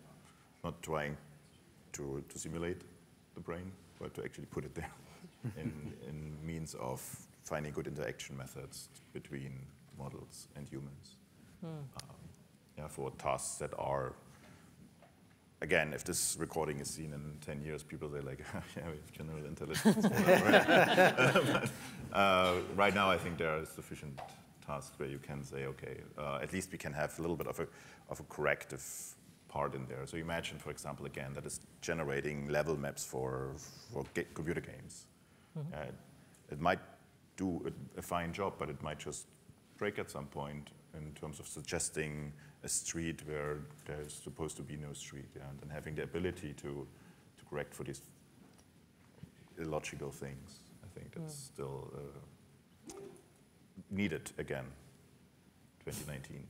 not trying to, to simulate the brain, but to actually put it there in, in means of finding good interaction methods between models and humans. Hmm. Um, yeah, for tasks that are, again, if this recording is seen in 10 years, people say like, yeah, we have general intelligence. but, uh, right now, I think there are sufficient tasks where you can say, okay, uh, at least we can have a little bit of a, of a corrective part in there. So imagine, for example, again, that is generating level maps for, for computer games. Mm-hmm. Uh, it might do a, a, fine job, but it might just break at some point in terms of suggesting a street where there's supposed to be no street, yeah, and then having the ability to, to correct for these illogical things. I think that's mm. still uh, needed again, 2019.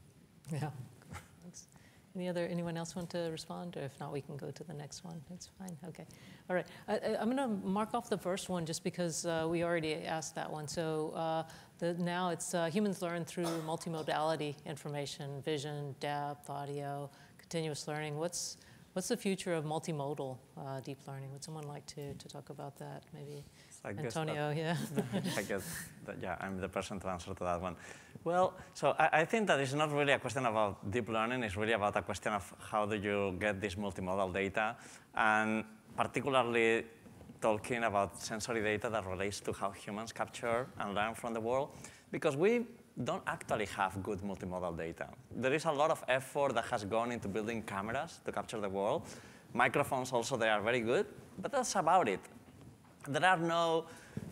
Yeah. Any other, anyone else want to respond? Or if not, we can go to the next one. It's fine. Okay. All right. I, am going to mark off the first one just because uh, we already asked that one. So uh, the, now it's uh, humans learn through multimodality information, vision, depth, audio, continuous learning. What's, what's the future of multimodal uh, deep learning? Would someone like to, to talk about that? Maybe I Antonio, that, yeah.
I guess that, yeah, I'm the person to answer to that one. Well, so I, I, think that it's not really a question about deep learning, it's really about a question of how do you get this multimodal data, and particularly talking about sensory data that relates to how humans capture and learn from the world, because we don't actually have good multimodal data. There is a lot of effort that has gone into building cameras to capture the world. Microphones also, they are very good, but that's about it. There are no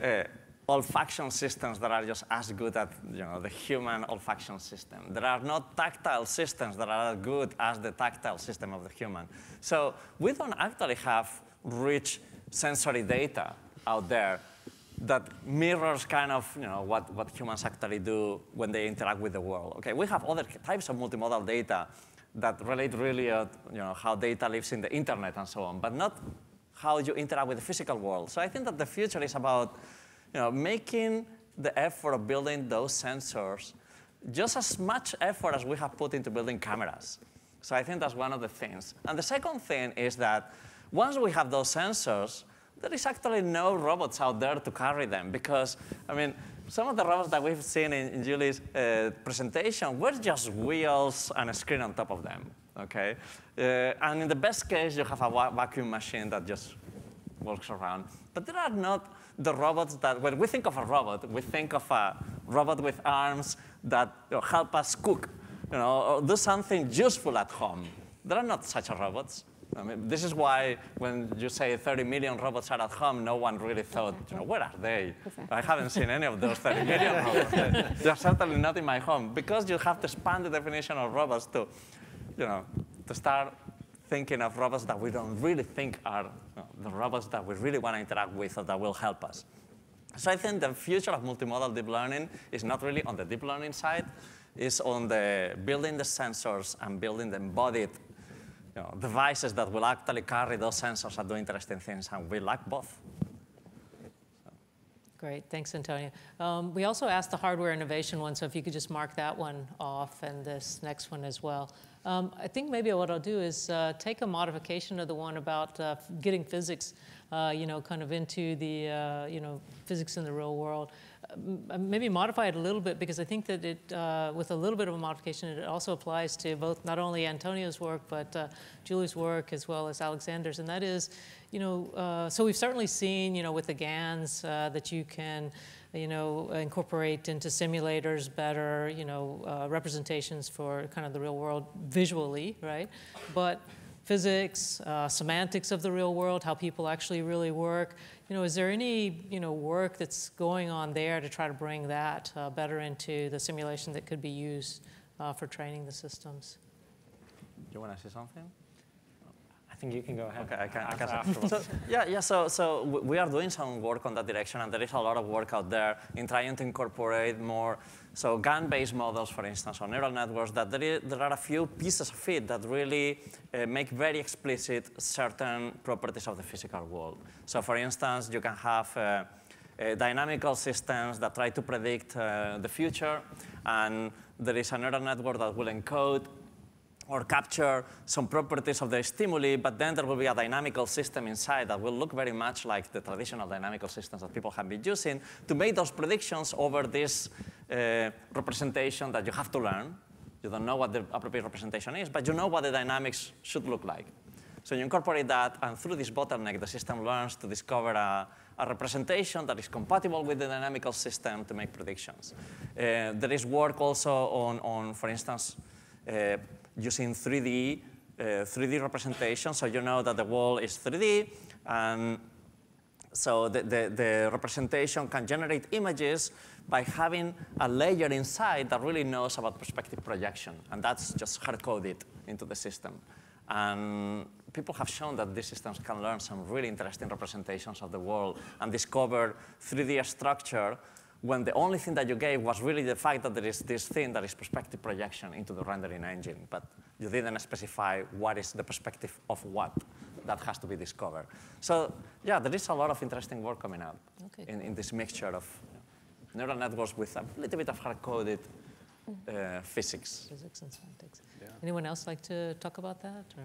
uh, olfaction systems that are just as good as you know, the human olfaction system. There are no tactile systems that are as good as the tactile system of the human. So we don't actually have rich sensory data out there that mirrors kind of you know, what, what humans actually do when they interact with the world. Okay, we have other types of multimodal data that relate really at you know, how data lives in the internet and so on, but not how you interact with the physical world. So I think that the future is about you know, making the effort of building those sensors just as much effort as we have put into building cameras. So I think that's one of the things. And the second thing is that Once we have those sensors, there is actually no robots out there to carry them because, I mean, some of the robots that we've seen in, in Julie's uh, presentation were just wheels and a screen on top of them, okay? Uh, and in the best case, you have a va vacuum machine that just walks around. But there are not the robots that, when we think of a robot, we think of a robot with arms that you know, help us cook, you know, or do something useful at home. There are not such robots. I mean, this is why when you say 30 million robots are at home, no one really thought, you know, where are they? I haven't seen any of those 30 million robots. They're certainly not in my home. Because you have to expand the definition of robots to, you know, to start thinking of robots that we don't really think are you know, the robots that we really want to interact with or that will help us. So I think the future of multimodal deep learning is not really on the deep learning side, it's on the building the sensors and building the embodied you know, devices that will actually carry those sensors and do interesting things, and we like both.
Great, thanks, Antonio. Um, we also asked the hardware innovation one, so if you could just mark that one off and this next one as well. Um, I think maybe what I'll do is uh, take a modification of the one about uh, getting physics, uh, you know, kind of into the, uh, you know, physics in the real world. Uh, maybe modify it a little bit because I think that it, uh, with a little bit of a modification, it also applies to both not only Antonio's work, but Julie's work as well as Alexander's, and that is, you know, so we've certainly seen, you know, with the GANs that you can, you know, incorporate into simulators better, you know, uh, representations for kind of the real world visually, right? But physics, uh, semantics of the real world, how people actually really work, you know, is there any, you know, work that's going on there to try to bring that uh, better into the simulation that could be used uh, for training the systems?
Do you want to say something?
Think you can go ahead.
Okay, I can. I can so, yeah, yeah. So, so we are doing some work on that direction, and there is a lot of work out there in trying to incorporate more. So GAN-based models, for instance, or neural networks, that there, is, there are a few pieces of it that really uh, make very explicit certain properties of the physical world. So, for instance, you can have uh, uh, dynamical systems that try to predict uh, the future, and there is a neural network that will encode or capture some properties of the stimuli, but then there will be a dynamical system inside that will look very much like the traditional dynamical systems that people have been using to make those predictions over this uh, representation that you have to learn. You don't know what the appropriate representation is, but you know what the dynamics should look like. So you incorporate that, and through this bottleneck, the system learns to discover a, a representation that is compatible with the dynamical system to make predictions. Uh, there is work also on, on for instance, uh, using 3D, uh, 3D representation. So you know that the wall is 3D, and so the, the, the, representation can generate images by having a layer inside that really knows about perspective projection. And that's just hard-coded into the system. And people have shown that these systems can learn some really interesting representations of the world and discover 3D structure when the only thing that you gave was really the fact that there is this thing that is perspective projection into the rendering engine, but you didn't specify what is the perspective of what that has to be discovered. So yeah, there is a lot of interesting work coming out okay. in, in, this mixture of you know, neural networks with a little bit of hard-coded uh, physics.
Physics and semantics. Yeah. Anyone else like to talk about that? Or?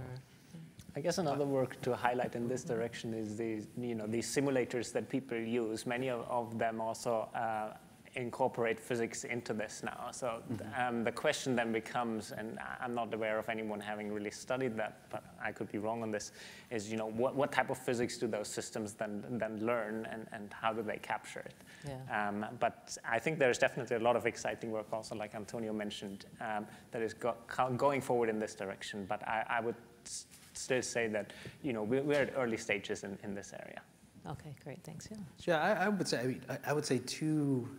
I guess another work to highlight in this direction is these, you know, these simulators that people use. Many of, of them also uh, incorporate physics into this now. So mm -hmm. um, the question then becomes, and I'm not aware of anyone having really studied that, but I could be wrong on this, is, you know, what, what type of physics do those systems then, then learn and, and how do they capture it? Yeah. Um, but I think there's definitely a lot of exciting work also, like Antonio mentioned, um, that is go going forward in this direction. But I, I would still say that you know we're, we're at early stages in, in this area.
Okay, great, thanks. Yeah.
Yeah, I, I would say I, mean, I, would say two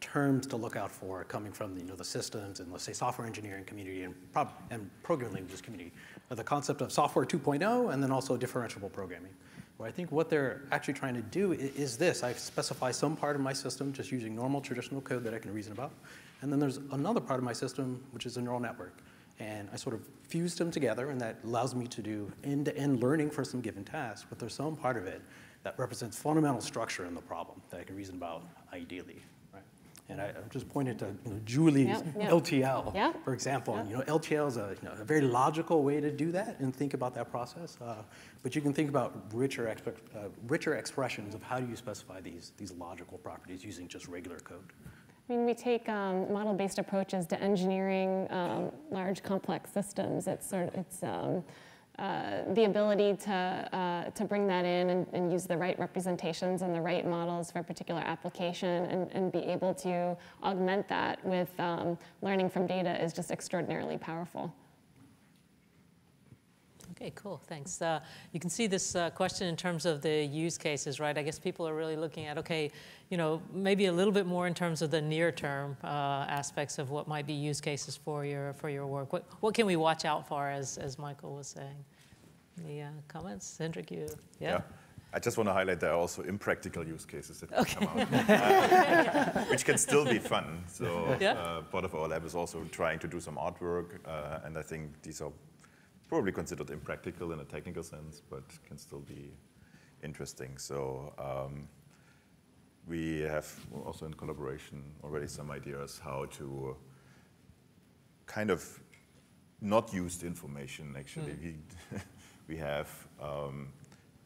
terms to look out for coming from you know the systems and let's say software engineering community and prob and programming languages community are the concept of software 2.0 and then also differentiable programming. Where I think what they're actually trying to do is, is this: I specify some part of my system just using normal traditional code that I can reason about, and then there's another part of my system which is a neural network and I sort of fused them together, and that allows me to do end-to-end learning for some given task, but there's some part of it that represents fundamental structure in the problem that I can reason about ideally. Right? And I, I just pointed to you know, Julie's
Yep, yep.
LTL,
Yep.
for example.
Yep.
You know, LTL is a, you know, a very logical way to do that and think about that process. Uh, but you can think about richer, uh, richer expressions of how do you specify these, these logical properties using just regular code.
I mean, we take um, model-based approaches to engineering um, large, complex systems. It's sort of, it's um, uh, the ability to uh, to bring that in and, and use the right representations and the right models for a particular application, and, and be able to augment that with um, learning from data is just extraordinarily powerful.
Okay, cool, thanks. Uh, you can see this uh, question in terms of the use cases, right? I guess people are really looking at, okay, you know, maybe a little bit more in terms of the near-term uh, aspects of what might be use cases for your for your work. What what can we watch out for, as as Michael was saying? Any uh, comments, Hendrik? You, yeah.
I just want to highlight there are also impractical use cases that
Okay.
come out, uh, which can still be fun. So
Yeah.
uh, part of our lab is also trying to do some artwork, uh, and I think these are probably considered impractical in a technical sense, but can still be interesting. So um, we have also in collaboration already some ideas how to kind of not used information actually
Mm.
we, we have um,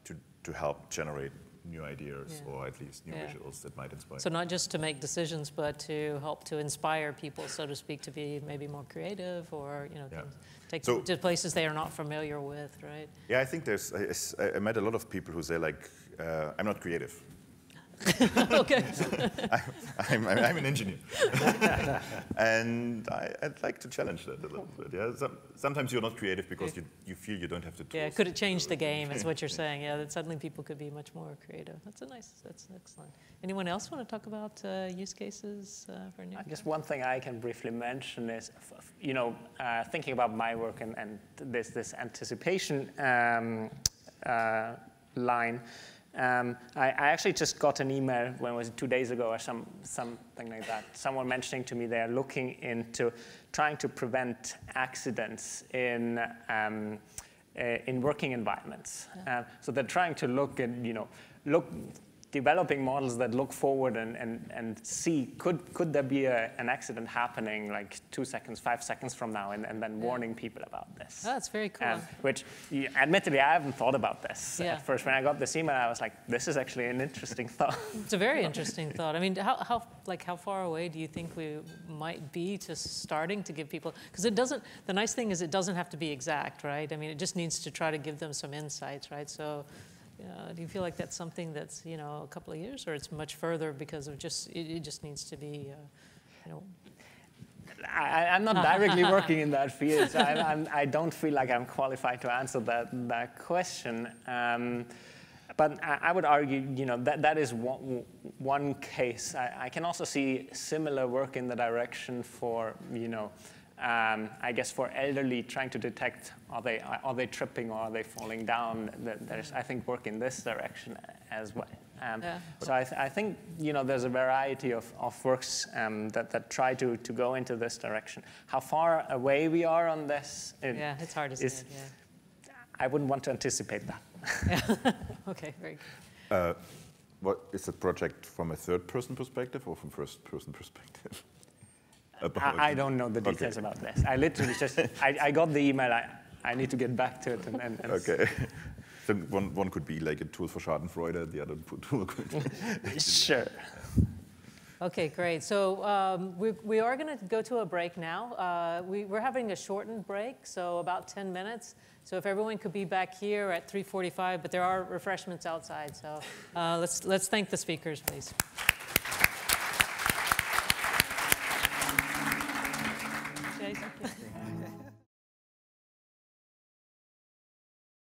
to, to help generate new ideas
Yeah.
or at least new
Yeah.
visuals that might inspire.
So not just to make decisions, but to help to inspire people, so to speak, to be maybe more creative, or you know,
Yeah.
take
So-
them to places they are not familiar with, right?
yeah, I think there's, I- I, I met a lot of people who say like, uh, I'm not creative.
okay.
I, I'm, I'm, I'm an engineer. and I, I'd like to challenge that a little bit. Yeah? Some, sometimes you're not creative because you, you feel you don't have to. tools.
Yeah, could it change the game? Is what you're saying? Yeah, that suddenly people could be much more creative. That's a nice. That's excellent. Anyone else want to talk about uh, use cases uh, for new?
I guess one thing I can briefly mention is, f- f- you know, uh, thinking about my work and, and this, this anticipation um, uh, line. Um, I, I actually just got an email when was it two days ago or some something like that. Someone mentioning to me they're looking into trying to prevent accidents in um, uh, in working environments. Uh, so they're trying to look at you know look developing models that look forward and, and, and see could, could there be a, an accident happening like two seconds, five seconds from now, and, and then warning people about this.
Oh, that's very cool.
Um, which, admittedly, I haven't thought about this
Yeah.
at first. When I got this email, I was like, this is actually an interesting thought.
It's a very interesting thought. I mean, how, how like how far away do you think we might be to starting to give people? Because it doesn't. The nice thing is it doesn't have to be exact, right? I mean, it just needs to try to give them some insights, right? So. Uh, do you feel like that's something that's you know a couple of years, or it's much further because of just it, it just needs to be, uh, you know,
I, I'm not directly working in that field, so I'm, I'm, I don't feel like I'm qualified to answer that, that question. Um, but I, I would argue, you know, that, that is one, one case. I, I can also see similar work in the direction for, you know, um, I guess for elderly trying to detect are they, are they tripping or are they falling down. There's, I think, work in this direction as well. Um,
Yeah.
So I, th- I think you know there's a variety of, of works um, that, that try to, to go into this direction. How far away we are on this? it
yeah, it's hard to say.
is-
Yeah.
I wouldn't want to anticipate that.
Okay, very good.
Uh, what is the project from a third-person perspective or from first-person perspective? About-
I, I don't know the
Okay.
details about this. I literally just I, I got the email. I, I need to get back to it and, and, and
Okay. So one, one could be like a tool for Schadenfreude, the other tool could be.
sure.
Okay, great. So um, we, we are going to go to a break now. Uh, we, we're having a shortened break, so about 10 minutes. So if everyone could be back here at 3:45, but there are refreshments outside. So uh, let's let's thank the speakers, please.